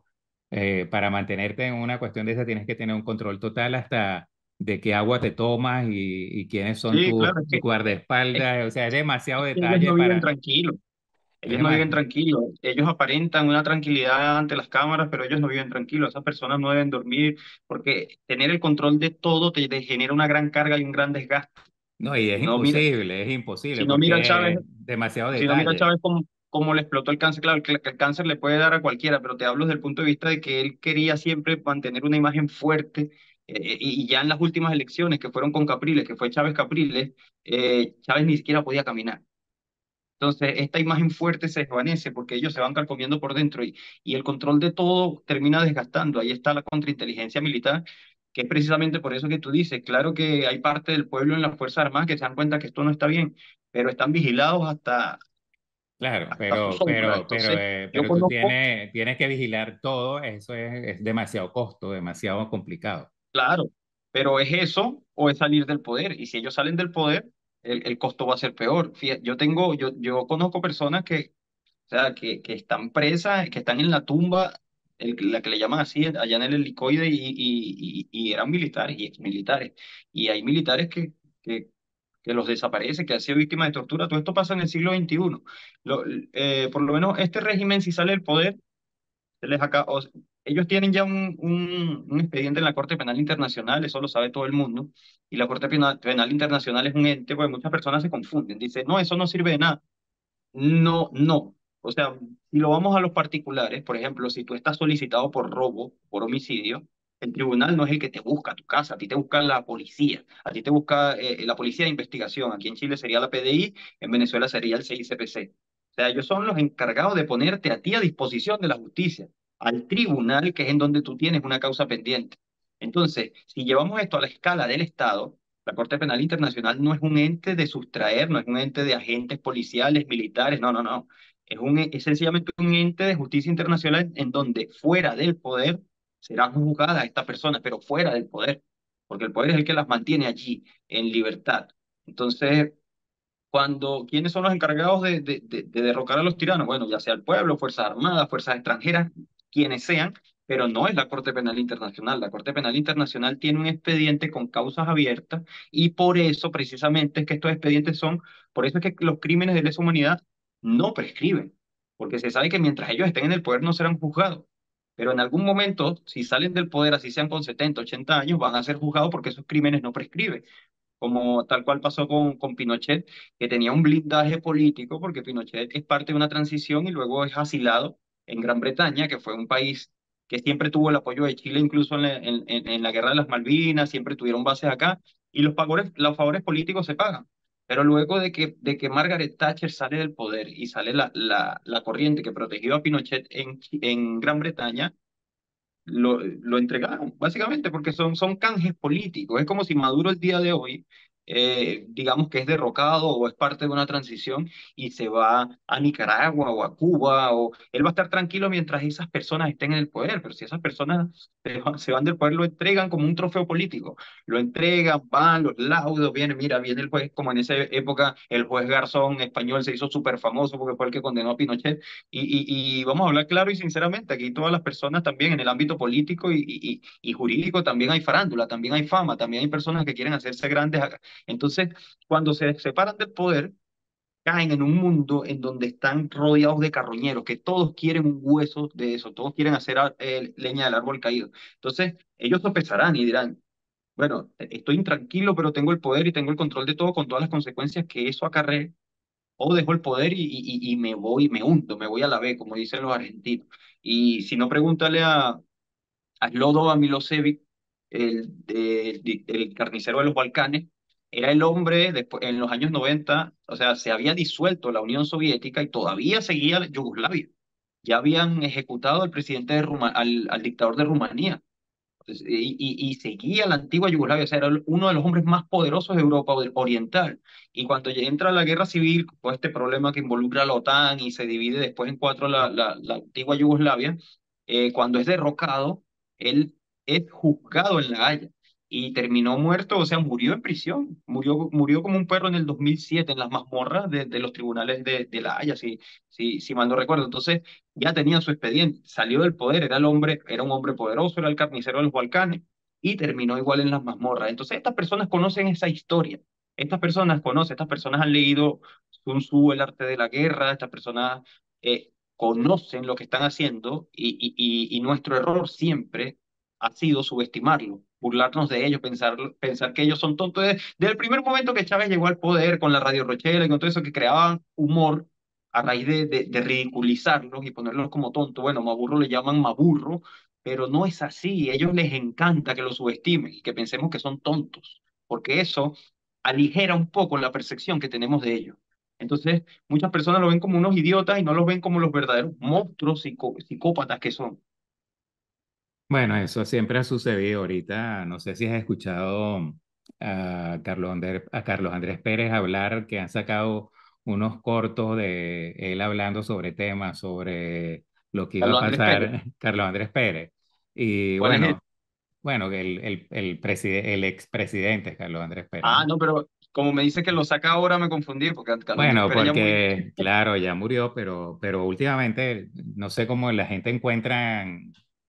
[SPEAKER 1] eh, para mantenerte en una cuestión de esa, tienes que tener un control total hasta de qué agua te tomas y, y quiénes son
[SPEAKER 2] Sí,
[SPEAKER 1] tus
[SPEAKER 2] claro, es
[SPEAKER 1] tu guardaespaldas, o sea, es demasiado
[SPEAKER 2] es que ellos
[SPEAKER 1] detalle
[SPEAKER 2] no viven
[SPEAKER 1] para...
[SPEAKER 2] tranquilos.
[SPEAKER 1] Es
[SPEAKER 2] Ellos no viven tranquilos. Ellos aparentan una tranquilidad ante las cámaras, pero ellos no viven tranquilos. Esas personas no deben dormir porque tener el control de todo te, te genera una gran carga y un gran desgaste.
[SPEAKER 1] no, y es
[SPEAKER 2] no, mira,
[SPEAKER 1] imposible, es imposible
[SPEAKER 2] si no mira Chávez,
[SPEAKER 1] es demasiado
[SPEAKER 2] si no mira
[SPEAKER 1] detalle.
[SPEAKER 2] Chávez cómo le explotó el cáncer, claro, que el cáncer le puede dar a cualquiera, pero te hablo desde el punto de vista de que él quería siempre mantener una imagen fuerte. Eh, y, ya en las últimas elecciones que fueron con Capriles, que fue Chávez Capriles, eh, Chávez ni siquiera podía caminar. Entonces, esta imagen fuerte se desvanece porque ellos se van calcomiendo por dentro y, y el control de todo termina desgastando. Ahí está la contrainteligencia militar, que es precisamente por eso que tú dices, claro que hay parte del pueblo en las Fuerzas Armadas que se dan cuenta que esto no está bien, pero están vigilados hasta,
[SPEAKER 1] Claro,
[SPEAKER 2] hasta
[SPEAKER 1] pero, pero, pero,
[SPEAKER 2] Entonces,
[SPEAKER 1] eh,
[SPEAKER 2] yo
[SPEAKER 1] pero tú tienes, tienes que vigilar todo, eso es, es demasiado costo, demasiado complicado.
[SPEAKER 2] Claro, pero es eso o es salir del poder. Y si ellos salen del poder, el, el costo va a ser peor. Fíjate, yo tengo, yo, yo conozco personas que O sea, que, que están presas, que están en la tumba, el- la que le llaman así, allá en el helicoide, y, y, y, y eran militares y exmilitares. Y hay militares que, que, que los desaparecen, que han sido víctimas de tortura. Todo esto pasa en el siglo XXI. Lo, eh, por lo menos este régimen, si sale del poder, se les acaba, ellos tienen ya un, un, expediente en la Corte Penal Internacional, eso lo sabe todo el mundo. Y la Corte Penal, Penal Internacional es un ente, pues muchas personas se confunden. Dicen, no, eso no sirve de nada. No, no. O sea, si lo vamos a los particulares, por ejemplo, si tú estás solicitado por robo, por homicidio, el tribunal no es el que te busca tu casa, a ti te busca la policía, a ti te busca eh, la policía de investigación. Aquí en Chile sería la PDI, en Venezuela sería el CICPC. O sea, ellos son los encargados de ponerte a ti a disposición de la justicia, al tribunal, que es en donde tú tienes una causa pendiente. Entonces, si llevamos esto a la escala del Estado, la Corte Penal Internacional no es un ente de sustraer, no es un ente de agentes policiales, militares, no, no, no. Es, un, es sencillamente un ente de justicia internacional en donde fuera del poder serán juzgadas estas personas, pero fuera del poder, porque el poder es el que las mantiene allí en libertad. Entonces, cuando, ¿quiénes son los encargados de, de, de, de derrocar a los tiranos? Bueno, ya sea el pueblo, Fuerzas Armadas, Fuerzas extranjeras, quienes sean, pero no es la Corte Penal Internacional. La Corte Penal Internacional tiene un expediente con causas abiertas y por eso precisamente es que estos expedientes son, por eso es que los crímenes de lesa humanidad no prescriben, porque se sabe que mientras ellos estén en el poder no serán juzgados. Pero en algún momento, si salen del poder, así sean con 70, 80 años, van a ser juzgados porque esos crímenes no prescriben como tal cual pasó con, con Pinochet, que tenía un blindaje político, porque Pinochet es parte de una transición y luego es asilado en Gran Bretaña, que fue un país que siempre tuvo el apoyo de Chile, incluso en la, en, en, la guerra de las Malvinas, siempre tuvieron bases acá, y los favores, los favores políticos se pagan. Pero luego de que, de que Margaret Thatcher sale del poder y sale la, la, la corriente que protegió a Pinochet en, en Gran Bretaña, lo, lo entregaron, básicamente, porque son, son canjes políticos. Es como si Maduro el día de hoy, eh, digamos que es derrocado o es parte de una transición y se va a Nicaragua o a Cuba, o él va a estar tranquilo mientras esas personas estén en el poder, pero si esas personas se van, se van del poder, lo entregan como un trofeo político, lo entregan, van, los laudos, viene, mira, viene el juez, como en esa época el juez Garzón español se hizo súper famoso porque fue el que condenó a Pinochet, y, y, y, vamos a hablar claro y sinceramente, aquí todas las personas también en el ámbito político y, y, y, jurídico también hay farándula, también hay fama, también hay personas que quieren hacerse grandes. Entonces, cuando se separan del poder, caen en un mundo en donde están rodeados de carroñeros, que todos quieren un hueso de eso, todos quieren hacer a- eh, leña del árbol caído. Entonces, ellos sopesarán y dirán, bueno, estoy intranquilo, pero tengo el poder y tengo el control de todo con todas las consecuencias que eso acarrea, o dejo el poder y, y, y me voy, me hundo, me voy a la B, como dicen los argentinos. Y si no, pregúntale a, a Slobodan Milosevic, el, el, el carnicero de los Balcanes, era el hombre después, en los años 90, o sea, se había disuelto la Unión Soviética y todavía seguía Yugoslavia. Ya habían ejecutado al presidente de Ruma, al, dictador de Rumanía pues, y seguía la antigua Yugoslavia, o sea, era uno de los hombres más poderosos de Europa Oriental. Y cuando ya entra la guerra civil, con este problema que involucra a la OTAN y se divide después en cuatro la, la, la antigua Yugoslavia, eh, cuando es derrocado, él es juzgado en La Haya y terminó muerto, o sea, murió en prisión, murió, murió como un perro en el 2007 en las mazmorras de, de los tribunales de, de La Haya, si, si, si mal no recuerdo. Entonces, ya tenía su expediente, salió del poder, era el hombre, era un hombre poderoso, era el carnicero de los Balcanes y terminó igual en las mazmorras. Entonces, estas personas conocen esa historia. Estas personas conocen, estas personas han leído Sun Tzu, El arte de la guerra, estas personas eh, conocen lo que están haciendo y, y, y, y nuestro error siempre ha sido subestimarlo, burlarnos de ellos, pensar, pensar que ellos son tontos. Desde, el primer momento que Chávez llegó al poder con la Radio Rochela y con todo eso que creaban humor a raíz de, de, de ridiculizarlos y ponerlos como tontos. Bueno, Maburro le llaman Maburro, pero no es así. A ellos les encanta que los subestimen y que pensemos que son tontos, porque eso aligera un poco la percepción que tenemos de ellos. Entonces, muchas personas lo ven como unos idiotas y no los ven como los verdaderos monstruos psicó psicópatas que son.
[SPEAKER 1] Bueno, eso siempre ha sucedido. Ahorita, no sé si has escuchado a Carlos Andrés, a Carlos Andrés Pérez hablar, que han sacado unos cortos de él hablando sobre temas, sobre lo que iba a
[SPEAKER 2] Carlos Andrés Pérez,
[SPEAKER 1] pasar, *laughs* Carlos Andrés Pérez. Y
[SPEAKER 2] ¿cuál es
[SPEAKER 1] bueno, bueno, el, el, el, preside- el expresidente Carlos Andrés Pérez,
[SPEAKER 2] Ah,
[SPEAKER 1] ¿no?
[SPEAKER 2] pero como me dice que lo saca ahora me confundí, porque Carlos Andrés
[SPEAKER 1] Bueno,
[SPEAKER 2] Pérez ya
[SPEAKER 1] porque, claro, ya murió, pero, pero últimamente no sé cómo la gente encuentra,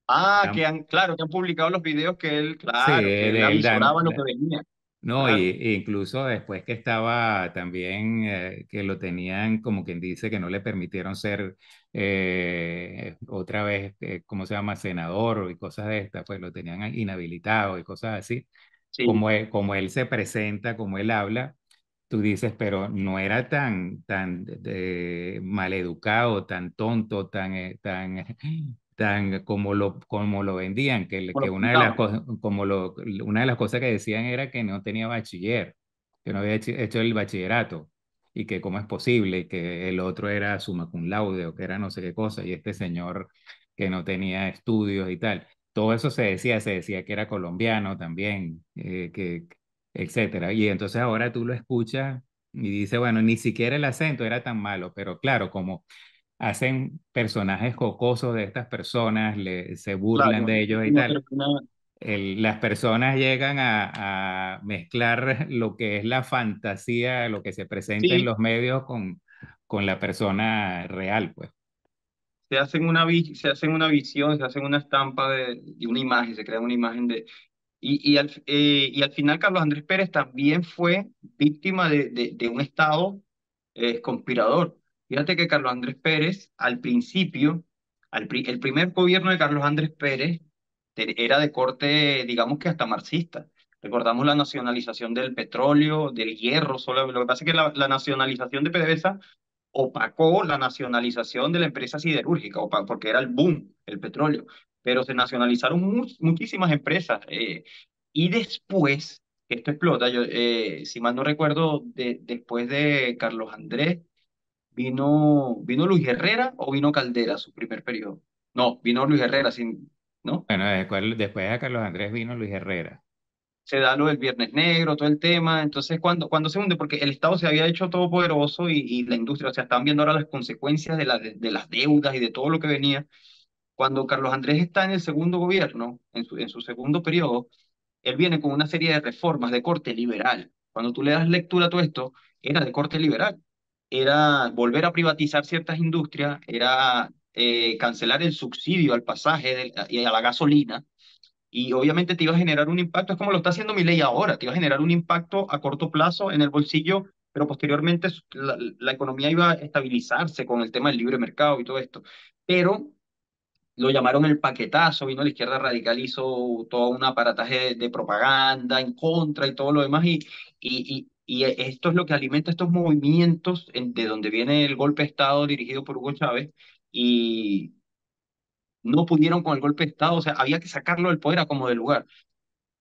[SPEAKER 2] Ah, que han, claro, que han publicado los videos que él,
[SPEAKER 1] sí,
[SPEAKER 2] claro, que él
[SPEAKER 1] él dan,
[SPEAKER 2] lo que venía.
[SPEAKER 1] No, y,
[SPEAKER 2] Claro,
[SPEAKER 1] e incluso después que estaba también, eh, que lo tenían como quien dice, que no le permitieron ser eh, otra vez, eh, ¿cómo se llama?, senador y cosas de estas, pues lo tenían inhabilitado y cosas así.
[SPEAKER 2] sí,
[SPEAKER 1] Como él, como él se presenta, como él habla, tú dices, pero no era tan, tan de, maleducado, tan tonto, tan, eh, tan, tan como lo, como lo vendían, que, que una de las como lo, una de las cosas que decían era que no tenía bachiller, que no había hecho hecho el bachillerato y que cómo es posible que el otro era summa cum laude o que era no sé qué cosa y este señor que no tenía estudios y tal. Todo eso se decía, se decía que era colombiano también, eh, que, etcétera. Y entonces ahora tú lo escuchas y dices, bueno, ni siquiera el acento era tan malo, pero claro, como hacen personajes jocosos de estas personas, le, se burlan
[SPEAKER 2] Claro,
[SPEAKER 1] de ellos y tal. El, las personas llegan a, a, mezclar *laughs* lo que es la fantasía, lo que se presenta en los medios con, con la persona real, pues.
[SPEAKER 2] se hacen una, vi- se hacen una visión, se hacen una estampa de, de una imagen, se crea una imagen de... Y, y, al, eh, y al final Carlos Andrés Pérez también fue víctima de, de, de un Estado eh, conspirador. Fíjate que Carlos Andrés Pérez, al principio, el primer gobierno de Carlos Andrés Pérez era de corte, digamos que hasta marxista. Recordamos la nacionalización del petróleo, del hierro, solo, lo que pasa es que la, nacionalización de PDVSA opacó la nacionalización de la empresa siderúrgica, porque era el boom, el petróleo, pero se nacionalizaron mu- muchísimas empresas. eh, y después, esto explota, eh, si mal no recuerdo, de- después de Carlos Andrés, vino, vino Luis Herrera o vino Caldera, su primer periodo. No, vino Luis Herrera, sin, ¿no?
[SPEAKER 1] Bueno, después, después de Carlos Andrés vino Luis Herrera.
[SPEAKER 2] se da lo del Viernes Negro, todo el tema. Entonces, cuando, cuando se hunde, porque el Estado se había hecho todopoderoso y, y la industria, o sea, están viendo ahora las consecuencias de, la, de, de, las deudas y de todo lo que venía. Cuando Carlos Andrés está en el segundo gobierno, en su, en su segundo periodo, él viene con una serie de reformas de corte liberal. Cuando tú le das lectura a todo esto, era de corte liberal. Era volver a privatizar ciertas industrias, era eh, cancelar el subsidio al pasaje de, y a la gasolina, y obviamente te iba a generar un impacto, es como lo está haciendo mi ley ahora, te iba a generar un impacto a corto plazo en el bolsillo pero posteriormente la, economía iba a estabilizarse con el tema del libre mercado y todo esto. Pero lo llamaron el paquetazo, vino la izquierda radical, hizo todo un aparataje de, propaganda en contra y todo lo demás, y, esto es lo que alimenta estos movimientos de donde viene el golpe de Estado dirigido por Hugo Chávez, y no pudieron con el golpe de Estado, o sea, había que sacarlo del poder a como de lugar.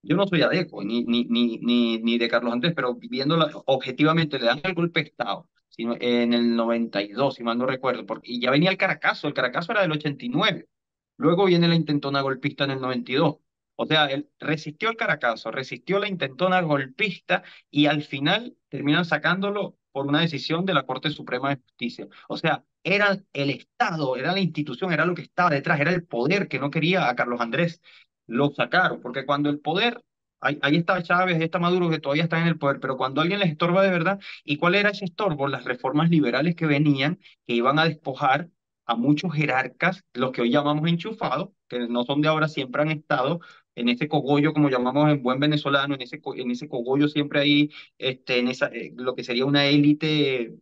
[SPEAKER 2] Yo no soy adeco ni, ni, ni, ni, ni de Carlos Andrés, pero viéndolo objetivamente, le dan el golpe de Estado sino en el 92, si mal no recuerdo, porque y ya venía el Caracazo, el Caracazo era del 89. Luego viene la intentona golpista en el 92. O sea, él resistió el Caracazo, resistió la intentona golpista y al final terminan sacándolo por una decisión de la Corte Suprema de Justicia. O sea, era el Estado, era la institución, era lo que estaba detrás, era el poder que no quería a Carlos Andrés. Lo sacaron, porque cuando el poder, ahí, ahí está Chávez, ahí está Maduro, que todavía están en el poder, pero cuando alguien les estorba de verdad, ¿y cuál era ese estorbo? Las reformas liberales que venían, que iban a despojar a muchos jerarcas, los que hoy llamamos enchufados, que no son de ahora, siempre han estado en ese cogollo, como llamamos en buen venezolano, en ese, en ese cogollo siempre ahí, este, en esa, eh, lo que sería una élite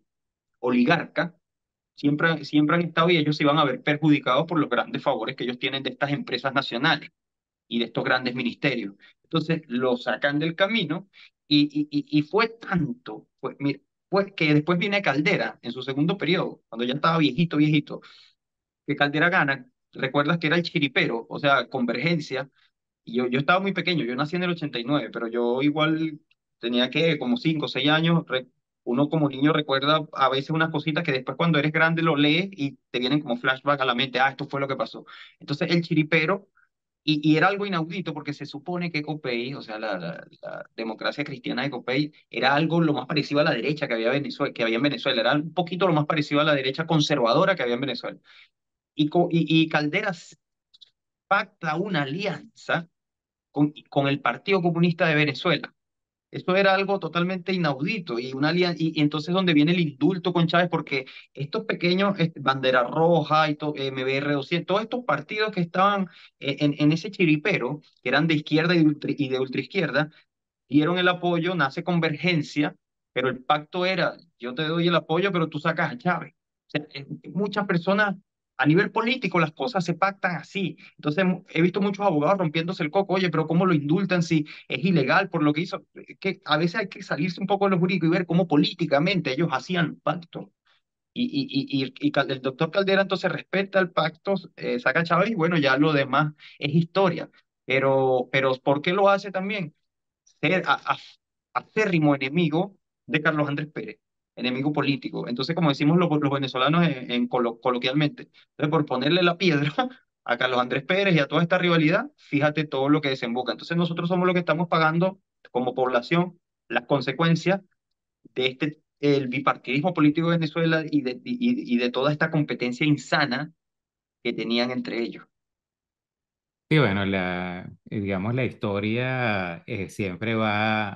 [SPEAKER 2] oligarca, siempre, siempre han estado y ellos se iban a ver perjudicados por los grandes favores que ellos tienen de estas empresas nacionales y de estos grandes ministerios. Entonces lo sacan del camino y, y, y fue tanto, pues, mira, pues que después viene Caldera en su segundo periodo, cuando ya estaba viejito, viejito, que Caldera gana, recuerdas que era el chiripero, o sea, convergencia, y yo, yo estaba muy pequeño, yo nací en el 89, pero yo igual tenía que como 5 o 6 años, uno como niño recuerda a veces unas cositas que después cuando eres grande lo lees y te vienen como flashback a la mente, ah, esto fue lo que pasó. Entonces el chiripero y, era algo inaudito porque se supone que Copey, o sea, la, la, democracia cristiana de Copey, era algo lo más parecido a la derecha que había, Venezuela, que había en Venezuela, era un poquito lo más parecido a la derecha conservadora que había en Venezuela. Y, y, y Calderas pacta una alianza con, con el Partido Comunista de Venezuela esto era algo totalmente inaudito y, una, y, y entonces donde viene el indulto con Chávez, porque estos pequeños, este, Bandera Roja y to, MBR 200, todos estos partidos que estaban en, en, ese chiripero, que eran de izquierda y de, ultra, ultraizquierda, dieron el apoyo, nace Convergencia, pero el pacto era, yo te doy el apoyo, pero tú sacas a Chávez. Sea, muchas personas a nivel político las cosas se pactan así. Entonces he visto muchos abogados rompiéndose el coco, oye, pero ¿cómo lo indultan si es ilegal por lo que hizo? Que a veces hay que salirse un poco de lo jurídico y ver cómo políticamente ellos hacían pacto. Y, y, y, y, el doctor Caldera entonces respeta el pacto, eh, saca a Chávez y bueno, ya lo demás es historia. Pero, pero ¿por qué lo hace también? Ser acérrimo enemigo de Carlos Andrés Pérez enemigo político. Entonces, como decimos los, los venezolanos en, coloquialmente, entonces por ponerle la piedra *laughs* a Carlos Andrés Pérez y a toda esta rivalidad, fíjate todo lo que desemboca. Entonces, nosotros somos los que estamos pagando como población las consecuencias de este el bipartidismo político de Venezuela y de, y, y de toda esta competencia insana que tenían entre ellos.
[SPEAKER 1] Sí, bueno, la, digamos, la historia eh, siempre va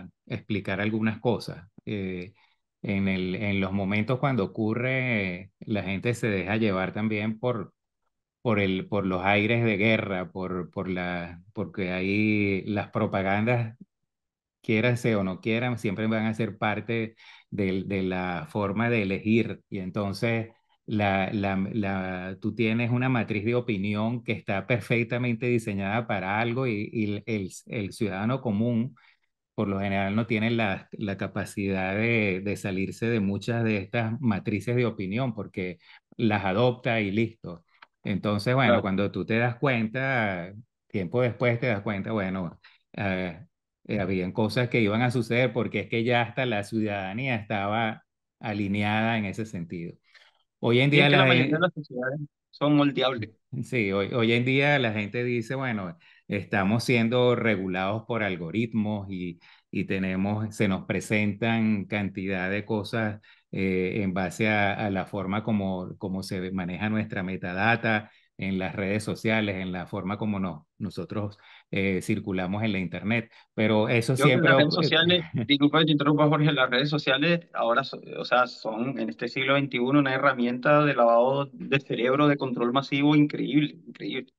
[SPEAKER 1] a explicar algunas cosas. Eh, en, el, en los momentos cuando ocurre, la gente se deja llevar también por, por, el, por los aires de guerra, por, por la, porque ahí las propagandas, quieranse o no quieran, siempre van a ser parte de, de la forma de elegir. Y entonces la, la, la, tú tienes una matriz de opinión que está perfectamente diseñada para algo y, y el, el ciudadano común por lo general no tienen la, la capacidad de, de, salirse de muchas de estas matrices de opinión porque las adopta y listo. Entonces, bueno, claro. cuando tú te das cuenta, tiempo después te das cuenta, bueno, eh, eh, habían cosas que iban a suceder porque es que ya hasta la ciudadanía estaba alineada en ese sentido. Hoy en día
[SPEAKER 2] es que la, la mayoría de las sociedades son moldeables.
[SPEAKER 1] Sí, hoy, hoy en día la gente dice, bueno, estamos siendo regulados por algoritmos y, y tenemos, se nos presentan cantidad de cosas eh, en base a, a, la forma como, como se maneja nuestra metadata en las redes sociales, en la forma como no, nosotros eh, circulamos en la Internet. Pero eso
[SPEAKER 2] Yo
[SPEAKER 1] siempre...
[SPEAKER 2] Las redes sociales, *laughs* disculpa que te interrumpa Jorge, las redes sociales ahora, o sea, son en este siglo XXI una herramienta de lavado de cerebro, de control masivo increíble, increíble.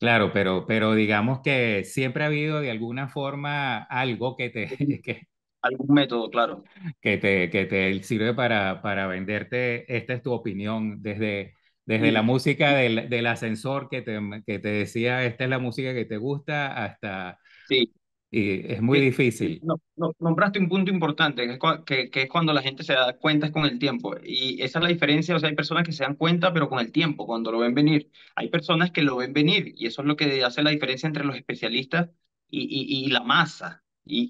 [SPEAKER 1] Claro, pero, pero digamos que siempre ha habido de alguna forma algo que te... *laughs* Que,
[SPEAKER 2] algún método, claro.
[SPEAKER 1] que te, que te sirve para, para venderte, esta es tu opinión, desde, desde la música del, del ascensor que te, que te decía, esta es la música que te gusta, hasta,
[SPEAKER 2] sí.
[SPEAKER 1] Y es muy
[SPEAKER 2] Que-
[SPEAKER 1] difícil.
[SPEAKER 2] No, no, nombraste un punto importante, que es, que, que es cuando la gente se da cuenta es con el tiempo. Y esa es la diferencia, o sea, hay personas que se dan cuenta, pero con el tiempo, cuando lo ven venir. Hay personas que lo ven venir, y eso es lo que hace la diferencia entre los especialistas y, y, y la masa. Y,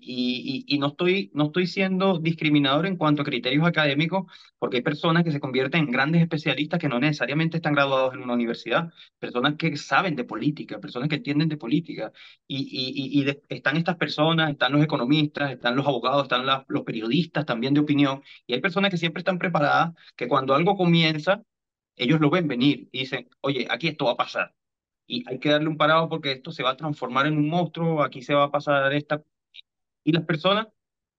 [SPEAKER 2] y, y no estoy, no estoy siendo discriminador en cuanto a criterios académicos, porque hay personas que se convierten en grandes especialistas que no necesariamente están graduados en una universidad, personas que saben de política, personas que entienden de política y, y de- están estas personas, están los economistas, están los abogados, están la- los periodistas también de opinión, y hay personas que siempre están preparadas, que cuando algo comienza, ellos lo ven venir y dicen, oye, aquí esto va a pasar, y hay que darle un parado porque esto se va a transformar en un monstruo, aquí se va a pasar esta, y las personas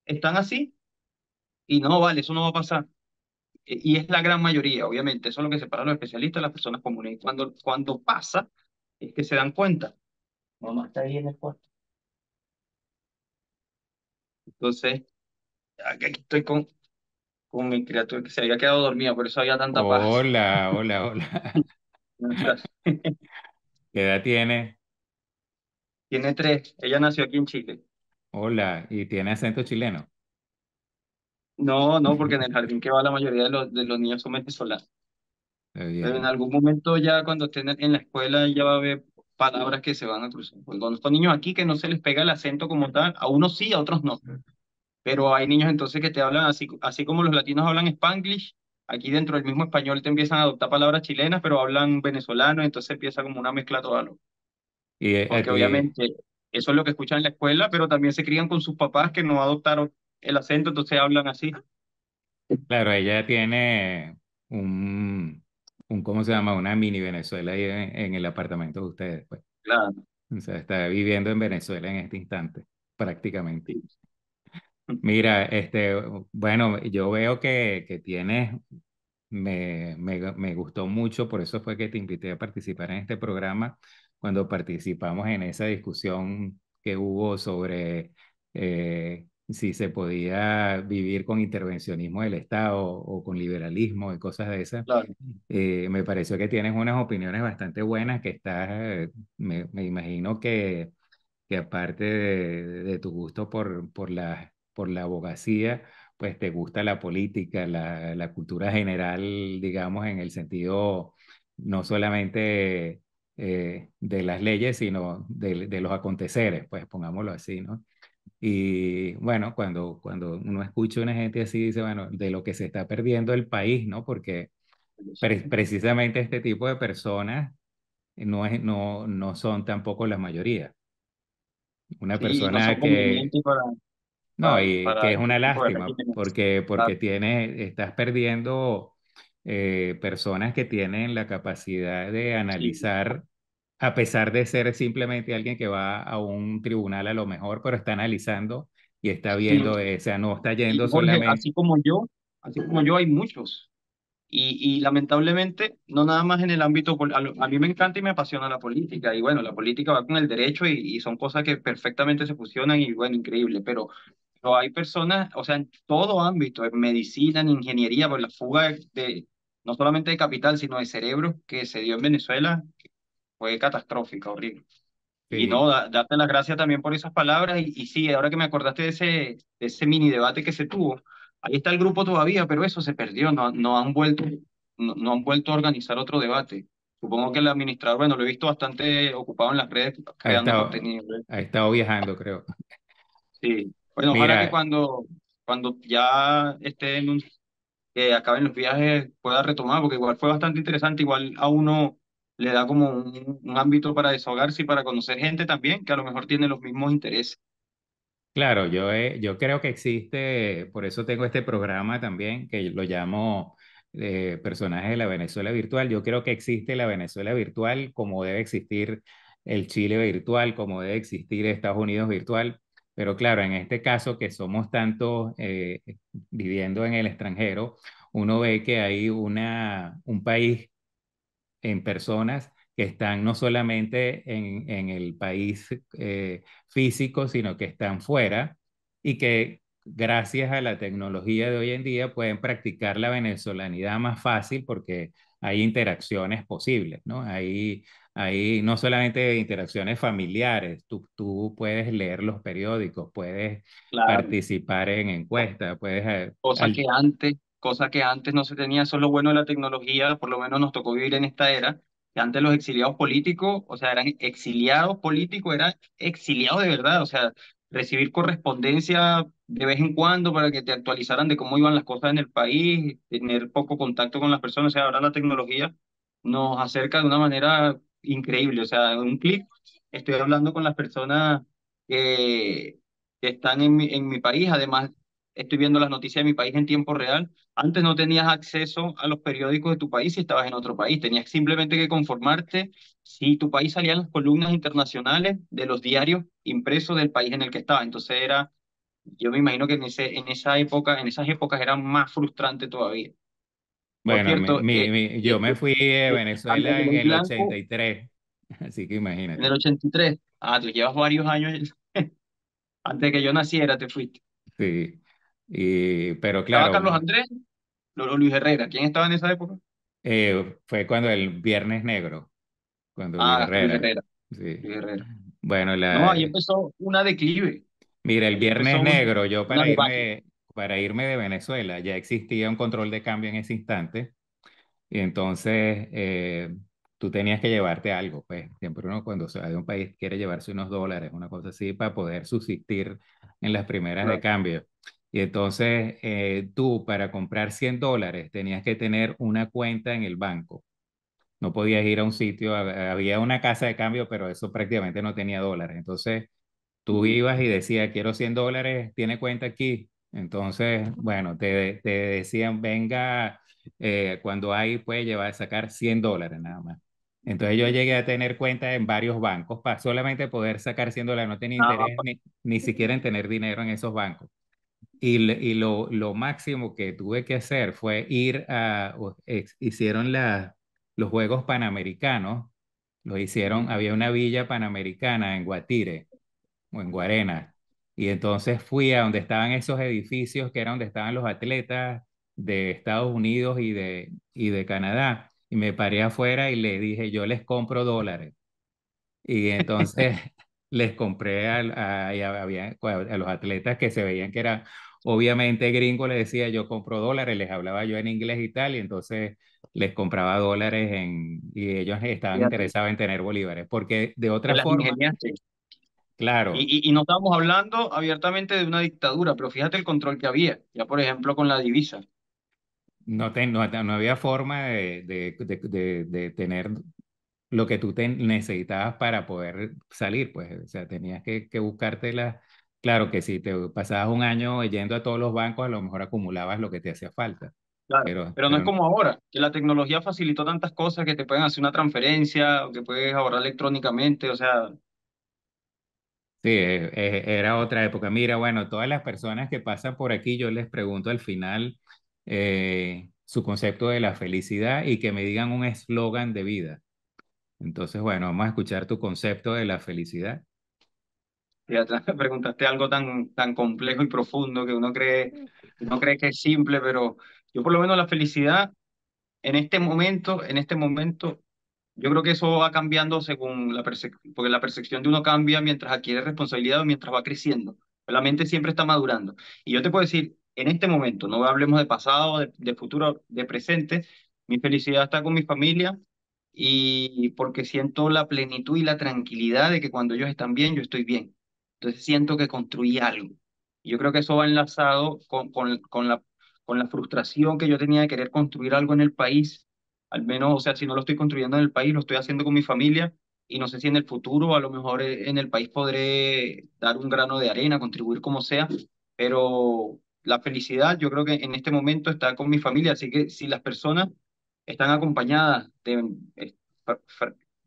[SPEAKER 2] están así, y no, vale, eso no va a pasar. E- Y es la gran mayoría, obviamente, eso es lo que separa a los especialistas de las personas comunes. Y cuando, cuando pasa, es que se dan cuenta. Mamá está ahí en el cuarto. Entonces, aquí estoy con, con mi criatura que se había quedado dormida, por eso había tanta paz.
[SPEAKER 1] Hola, hola, hola. *laughs* ¿Qué edad tiene?
[SPEAKER 2] Tiene tres, ella nació aquí en Chile.
[SPEAKER 1] Hola, y tiene acento chileno.
[SPEAKER 2] No, no, porque en el *laughs* jardín que va la mayoría de los, de los niños son venezolanos.
[SPEAKER 1] Está
[SPEAKER 2] Pero en
[SPEAKER 1] bien.
[SPEAKER 2] algún momento ya cuando estén en la escuela ya va a haber palabras que se van a cruzar. Porque conozco niños aquí que no se les pega el acento como tal, a unos sí, a otros no. Pero hay niños entonces que te hablan así, así como los latinos hablan Spanglish, aquí dentro del mismo español te empiezan a adoptar palabras chilenas, pero hablan venezolano, entonces empieza como una mezcla toda loca.
[SPEAKER 1] Y eh, a
[SPEAKER 2] porque obviamente eso es lo que escuchan en la escuela, pero también se crían con sus papás que no adoptaron el acento, entonces hablan así.
[SPEAKER 1] claro, ella tiene un, un, ¿cómo se llama? Una mini Venezuela ahí en, en el apartamento de ustedes, pues.
[SPEAKER 2] Claro,
[SPEAKER 1] O sea, está viviendo en Venezuela en este instante, prácticamente.
[SPEAKER 2] sí.
[SPEAKER 1] Mira, este, bueno, yo veo que, que tienes, me, me, me gustó mucho, por eso fue que te invité a participar en este programa, cuando participamos en esa discusión que hubo sobre eh, si se podía vivir con intervencionismo del Estado o con liberalismo y cosas de esas.
[SPEAKER 2] Claro,
[SPEAKER 1] Eh, me pareció que tienes unas opiniones bastante buenas, que estás, eh, me, me imagino que que aparte de, de tu gusto por, por la, por la abogacía, pues te gusta la política, la, la cultura general, digamos, en el sentido no solamente eh, de las leyes, sino de, de los aconteceres, pues pongámoslo así, ¿no? Y bueno, cuando, cuando uno escucha a una gente así, dice, bueno, de lo que se está perdiendo el país, ¿no? Porque pre- precisamente este tipo de personas no, es, no, no son tampoco la mayoría. Una
[SPEAKER 2] sí,
[SPEAKER 1] persona
[SPEAKER 2] son
[SPEAKER 1] que,
[SPEAKER 2] para,
[SPEAKER 1] no, y
[SPEAKER 2] para
[SPEAKER 1] que es una lástima, porque, porque
[SPEAKER 2] Claro,
[SPEAKER 1] tienes, estás perdiendo eh, personas que tienen la capacidad de
[SPEAKER 2] sí.
[SPEAKER 1] analizar, a pesar de ser simplemente alguien que va a un tribunal a lo mejor, pero está analizando y está
[SPEAKER 2] Sí,
[SPEAKER 1] viendo, eh, o sea, no está yendo
[SPEAKER 2] Jorge,
[SPEAKER 1] solamente,
[SPEAKER 2] así como yo, así como yo hay muchos. Y, y lamentablemente, no nada más en el ámbito, a, mí me encanta y me apasiona la política, y bueno, la política va con el derecho y, y son cosas que perfectamente se fusionan y bueno, increíble, pero, pero hay personas, o sea, en todo ámbito, en medicina, en ingeniería, por la fuga de- no solamente de capital, sino de cerebro que se dio en Venezuela, fue catastrófica, horrible. Y no,
[SPEAKER 1] sí,
[SPEAKER 2] da- darte las gracias también por esas palabras. Y, y sí, ahora que me acordaste de ese, de ese mini debate que se tuvo, ahí está el grupo todavía, pero eso se perdió, no, no han vuelto, no, no han vuelto a organizar otro debate. Supongo que el administrador, bueno, lo he visto bastante ocupado en las redes
[SPEAKER 1] ha estado,
[SPEAKER 2] contenido.
[SPEAKER 1] ha estado viajando, creo.
[SPEAKER 2] Sí. Bueno, ojalá que
[SPEAKER 1] Mira,
[SPEAKER 2] cuando, cuando ya esté en un, que acaben los viajes pueda retomar, porque igual fue bastante interesante, igual a uno le da como un, un ámbito para desahogarse y para conocer gente también que a lo mejor tiene los mismos intereses.
[SPEAKER 1] Claro, yo, he- yo creo que existe, por eso tengo este programa también, que lo llamo eh, Personajes de la Venezuela Virtual. Yo creo que existe la Venezuela virtual como debe existir el Chile virtual, como debe existir Estados Unidos virtual. Pero claro, en este caso que somos tantos eh, viviendo en el extranjero, uno ve que hay una, un país en personas que están no solamente en, en el país eh, físico, sino que están fuera y que gracias a la tecnología de hoy en día pueden practicar la venezolanidad más fácil porque hay interacciones posibles, ¿no? Hay, hay no solamente interacciones familiares, tú, tú puedes leer los periódicos, puedes
[SPEAKER 2] Claro.
[SPEAKER 1] participar en encuestas, puedes... eh,
[SPEAKER 2] Cosa
[SPEAKER 1] al-
[SPEAKER 2] que antes, cosa que antes no se tenía, eso es lo bueno de la tecnología, por lo menos nos tocó vivir en esta era, que antes los exiliados políticos, o sea, eran exiliados políticos, eran exiliados de verdad, o sea, recibir correspondencia de vez en cuando para que te actualizaran de cómo iban las cosas en el país, tener poco contacto con las personas, o sea, ahora la tecnología nos acerca de una manera increíble, o sea, en un clic estoy hablando con las personas que, que están en mi, en mi país, además estoy viendo las noticias de mi país en tiempo real. Antes no tenías acceso a los periódicos de tu país si estabas en otro país. Tenías simplemente que conformarte si tu país salía en las columnas internacionales de los diarios impresos del país en el que estaba. Entonces era, yo me imagino que en ese, en esa época, en esas épocas era más frustrante todavía.
[SPEAKER 1] Bueno, mi-
[SPEAKER 2] cierto,
[SPEAKER 1] mi-
[SPEAKER 2] eh,
[SPEAKER 1] mi- yo
[SPEAKER 2] eh,
[SPEAKER 1] me fui de
[SPEAKER 2] eh,
[SPEAKER 1] Venezuela en el
[SPEAKER 2] blanco
[SPEAKER 1] 83, *laughs* así que
[SPEAKER 2] en el
[SPEAKER 1] imagínate.
[SPEAKER 2] 83. Ah, tú llevas varios años *laughs* antes de que yo naciera, te fuiste.
[SPEAKER 1] Sí, y, pero
[SPEAKER 2] ¿Estaba
[SPEAKER 1] claro,
[SPEAKER 2] Carlos Andrés? Lu- Luis Herrera. ¿Quién estaba en esa época?
[SPEAKER 1] eh, fue cuando el Viernes Negro, cuando Luis
[SPEAKER 2] Ah, Luis
[SPEAKER 1] Herrera,
[SPEAKER 2] Herrera.
[SPEAKER 1] sí.
[SPEAKER 2] Luis Herrera.
[SPEAKER 1] Bueno,
[SPEAKER 2] No,
[SPEAKER 1] la,
[SPEAKER 2] ahí empezó una declive.
[SPEAKER 1] mira, el Viernes Negro, yo para irme, para irme de Venezuela, ya existía un control de cambio en ese instante, y entonces eh, tú tenías que llevarte algo, pues siempre uno cuando se va de un país quiere llevarse unos dólares, una cosa así, para poder subsistir en las primeras de
[SPEAKER 2] Claro.
[SPEAKER 1] cambio. Y entonces eh, tú para comprar 100 dólares tenías que tener una cuenta en el banco. No podías ir a un sitio, hab- había una casa de cambio, pero eso prácticamente no tenía dólares. Entonces tú ibas y decías, quiero 100 dólares, tiene cuenta aquí. Entonces, bueno, te, te decían, venga, eh, cuando hay, puede llevar, sacar 100 dólares nada más. Entonces yo llegué a tener cuenta en varios bancos para solamente poder sacar 100 dólares. No tenía
[SPEAKER 2] más
[SPEAKER 1] interés ni, ni siquiera en tener dinero en esos bancos. Y, lo, lo máximo que tuve que hacer fue ir a, hicieron la, los Juegos Panamericanos, los hicieron, había una villa panamericana en Guatire o en Guarena. Y entonces fui a donde estaban esos edificios, que era donde estaban los atletas de Estados Unidos y de, y de Canadá. Y me paré afuera y les dije, yo les compro dólares. Y entonces *laughs* *laughs* les compré a, y había- a los atletas que se veían que eran obviamente gringos, les decía yo compro dólares, les hablaba yo en inglés y tal, y entonces les compraba dólares en, y ellos estaban interesados en tener bolívares, porque de otra
[SPEAKER 2] las
[SPEAKER 1] forma,
[SPEAKER 2] ingeniaste. Y,
[SPEAKER 1] claro,
[SPEAKER 2] y, y no estamos hablando abiertamente de una dictadura, pero fíjate el control que había, ya por ejemplo con la divisa.
[SPEAKER 1] no, te- no, no había forma de, de, de, tener lo que tú te necesitabas para poder salir, pues, o sea, tenías que, que buscártela. Claro que si te pasabas un año yendo a todos los bancos, a lo mejor acumulabas lo que te hacía falta,
[SPEAKER 2] Claro,
[SPEAKER 1] pero,
[SPEAKER 2] pero no es como ahora, que la tecnología facilitó tantas cosas que te pueden hacer una transferencia o que puedes ahorrar electrónicamente, o sea,
[SPEAKER 1] sí, eh, eh, era otra época. Mira, bueno, todas las personas que pasan por aquí, yo les pregunto al final eh, su concepto de la felicidad y que me digan un eslogan de vida. Entonces, bueno, vamos a escuchar tu concepto de la felicidad.
[SPEAKER 2] fíjate, me preguntaste algo tan, tan complejo y profundo que uno cree, uno cree que es simple, pero yo por lo menos la felicidad en este momento, en este momento Yo creo que eso va cambiando según la percepción, porque la percepción de uno cambia mientras adquiere responsabilidad o mientras va creciendo. La mente siempre está madurando. Y yo te puedo decir, en este momento, no hablemos de pasado, de, de futuro, de presente, mi felicidad está con mi familia y porque siento la plenitud y la tranquilidad de que cuando ellos están bien, yo estoy bien. Entonces siento que construí algo. Y yo creo que eso va enlazado con, con, con la, con la frustración que yo tenía de querer construir algo en el país al menos, o sea, si no lo estoy construyendo en el país, lo estoy haciendo con mi familia y no sé si en el futuro, a lo mejor eh, en el país podré dar un grano de arena, contribuir como sea, pero la felicidad yo creo que en este momento está con mi familia, así que si las personas están acompañadas de,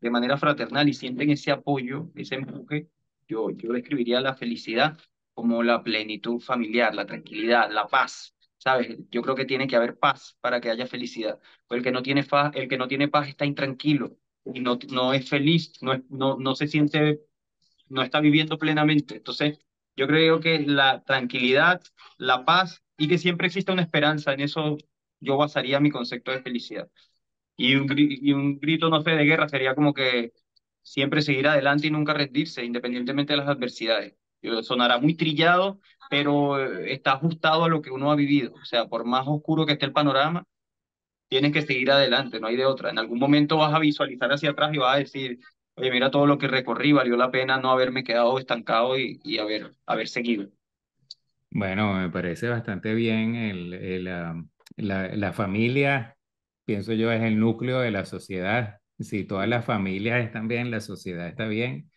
[SPEAKER 2] de manera fraternal y sienten ese apoyo, ese empuje, yo, yo describiría la felicidad como la plenitud familiar, la tranquilidad, la paz. ¿Sabes? Yo creo que tiene que haber paz para que haya felicidad. El que no tiene paz, el que no tiene paz está intranquilo y no, no es feliz, no, es- no, no se siente, no está viviendo plenamente. Entonces, Yo creo que la tranquilidad, la paz y que siempre exista una esperanza, en eso yo basaría mi concepto de felicidad. Y un, y un grito, no sé, de guerra sería como que siempre seguir adelante y nunca rendirse, independientemente de las adversidades. Sonará muy trillado, pero eh, está ajustado a lo que uno ha vivido. O sea, por más oscuro que esté el panorama, tienes que seguir adelante, no hay de otra. En algún momento vas a visualizar hacia atrás y vas a decir, oye, mira todo lo que recorrí, valió la pena no haberme quedado estancado y, y haber, haber seguido.
[SPEAKER 1] Bueno, me parece bastante bien el, el, ah, la, la familia, pienso yo, es el núcleo de la sociedad. Si todas las familias están bien, la sociedad está bien.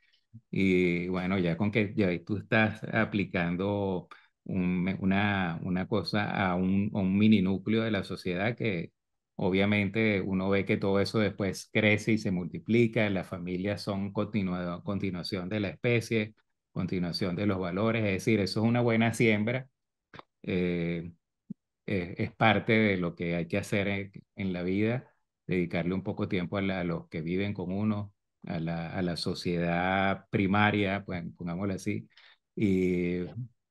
[SPEAKER 1] Y bueno, ya con que ya tú estás aplicando un- una, una cosa a un, a un mini núcleo de la sociedad que obviamente uno ve que todo eso después crece y se multiplica, las familias son continua- continuación de la especie, continuación de los valores, es decir, eso es una buena siembra. eh, eh, es parte de lo que hay que hacer en, en la vida, dedicarle un poco tiempo a, la- a los que viven con uno, a la, a la sociedad primaria, pues pongámoslo así. Y,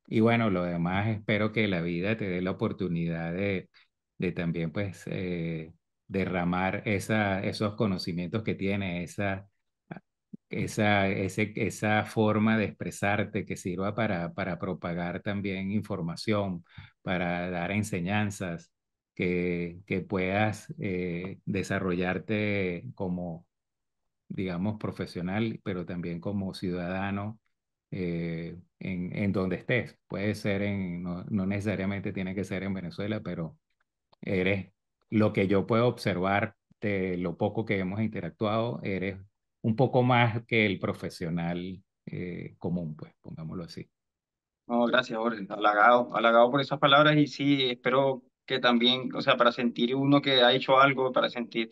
[SPEAKER 1] y bueno, lo demás espero que la vida te dé la oportunidad de, de también pues eh, derramar esa, esos conocimientos que tiene, esa, esa, ese, esa forma de expresarte que sirva para, para propagar también información, para dar enseñanzas, que, que puedas eh, desarrollarte como, digamos, profesional, pero también como ciudadano eh, en, en donde estés. Puede ser en, no, no necesariamente tiene que ser en Venezuela, pero Eres lo que yo puedo observar de lo poco que hemos interactuado, eres un poco más que el profesional eh, común, pues, pongámoslo así.
[SPEAKER 2] No, gracias, Jorge. Halagado, halagado por esas palabras y sí, espero que también, o sea, para sentir uno que ha hecho algo, para sentir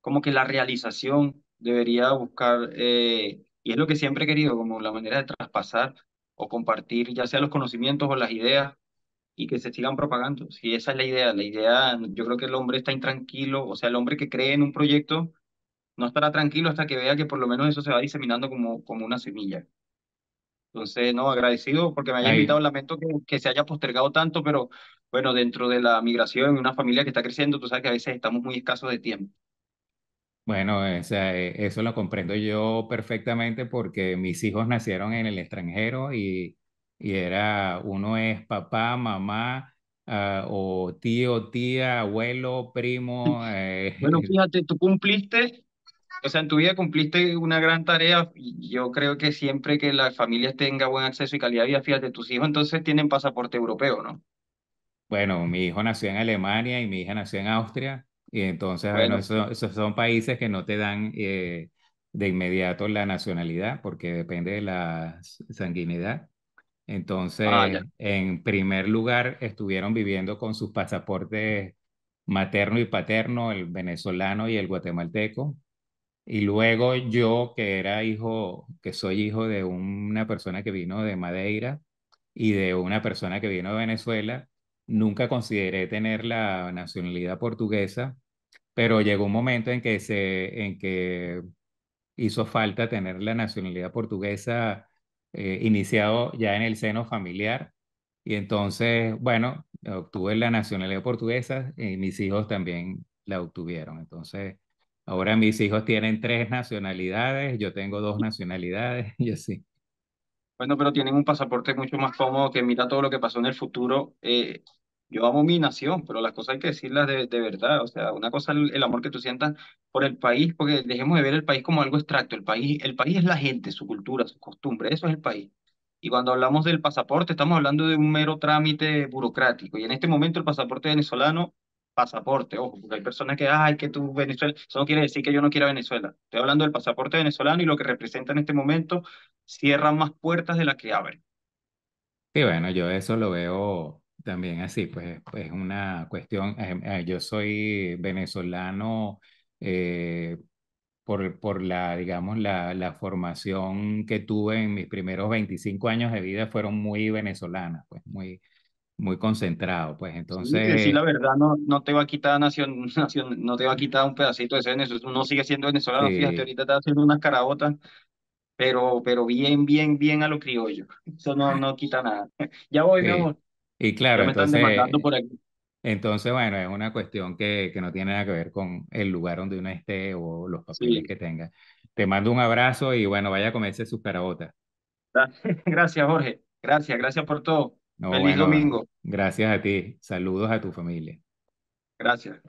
[SPEAKER 2] como que la realización debería buscar, eh, y es lo que siempre he querido, como la manera de traspasar o compartir ya sea los conocimientos o las ideas y que se sigan propagando. Sí, esa es la idea. La idea, yo creo que el hombre está intranquilo, o sea, el hombre que cree en un proyecto no estará tranquilo hasta que vea que por lo menos eso se va diseminando como, como una semilla. Entonces, no, agradecido porque me haya invitado. Lamento que, que se haya postergado tanto, pero bueno, dentro de la migración, una familia que está creciendo, tú sabes que a veces estamos muy escasos de tiempo.
[SPEAKER 1] Bueno, o sea, eh, eso lo comprendo yo perfectamente porque mis hijos nacieron en el extranjero y, y era, uno es papá, mamá, ah, o tío, tía, abuelo, primo.
[SPEAKER 2] Bueno,
[SPEAKER 1] eh, *laughs*
[SPEAKER 2] fíjate, tú cumpliste, o sea, en tu vida cumpliste una gran tarea. y Yo creo que siempre que las familias tengan buen acceso y calidad de vida, fíjate, tus hijos entonces tienen pasaporte europeo, ¿no?
[SPEAKER 1] Bueno, mi hijo nació en Alemania y mi hija nació en Austria, y entonces, bueno,
[SPEAKER 2] Bueno,
[SPEAKER 1] eso- esos son países que no te dan eh, de inmediato la nacionalidad porque depende de la sanguinidad.
[SPEAKER 2] ah.
[SPEAKER 1] Entonces, en primer lugar, estuvieron viviendo con sus pasaportes materno y paterno, el venezolano y el guatemalteco. Y luego yo, que era hijo, que soy hijo de una persona que vino de Madeira y de una persona que vino de Venezuela, nunca consideré tener la nacionalidad portuguesa, pero llegó un momento en que se, en que hizo falta tener la nacionalidad portuguesa eh, iniciado ya en el seno familiar. Y entonces, bueno, obtuve la nacionalidad portuguesa y mis hijos también la obtuvieron. Entonces, ahora mis hijos tienen tres nacionalidades, yo tengo dos nacionalidades *laughs* y así.
[SPEAKER 2] Bueno, pero tienen un pasaporte mucho más cómodo que mira todo lo que pasó en el futuro. Eh, yo amo mi nación, pero las cosas hay que decirlas de, de verdad. O sea, una cosa el, el amor que tú sientas por el país, porque dejemos de ver el país como algo abstracto. El país, el país es la gente, su cultura, su costumbre, eso es el país. Y cuando hablamos del pasaporte, estamos hablando de un mero trámite burocrático. Y en este momento el pasaporte venezolano, pasaporte, ojo, porque hay personas que, ay, que tú Venezuela, eso no quiere decir que yo no quiera Venezuela. Estoy hablando del pasaporte venezolano y lo que representa en este momento cierran más puertas de las que abren.
[SPEAKER 1] Y bueno, yo eso lo veo también así, pues es una cuestión, eh, yo soy venezolano eh, por, por la, digamos, la, la formación que tuve en mis primeros 25 años de vida fueron muy venezolanas, pues muy, muy concentrados, pues
[SPEAKER 2] Sí, decir la
[SPEAKER 1] entonces,
[SPEAKER 2] verdad no, no te va a quitar nación, *laughs* nación, no te va a quitar un pedacito de Venezuela. Uno sigue siendo venezolano, fíjate,
[SPEAKER 1] sí,
[SPEAKER 2] ahorita está haciendo unas carabotas, pero, pero bien, bien, bien a lo criollo. Eso no, no quita nada. *laughs* Ya voy, mi
[SPEAKER 1] Sí.
[SPEAKER 2] amor.
[SPEAKER 1] Y claro,
[SPEAKER 2] están
[SPEAKER 1] entonces,
[SPEAKER 2] por aquí.
[SPEAKER 1] entonces, bueno, es una cuestión que, que no tiene nada que ver con el lugar donde uno esté o los papeles
[SPEAKER 2] Sí.
[SPEAKER 1] que tenga. Te mando un abrazo y bueno, vaya a comerse sus caraotas.
[SPEAKER 2] Gracias, Jorge. Gracias, gracias por todo.
[SPEAKER 1] No,
[SPEAKER 2] Feliz
[SPEAKER 1] bueno,
[SPEAKER 2] domingo.
[SPEAKER 1] gracias a ti. Saludos a tu familia.
[SPEAKER 2] Gracias.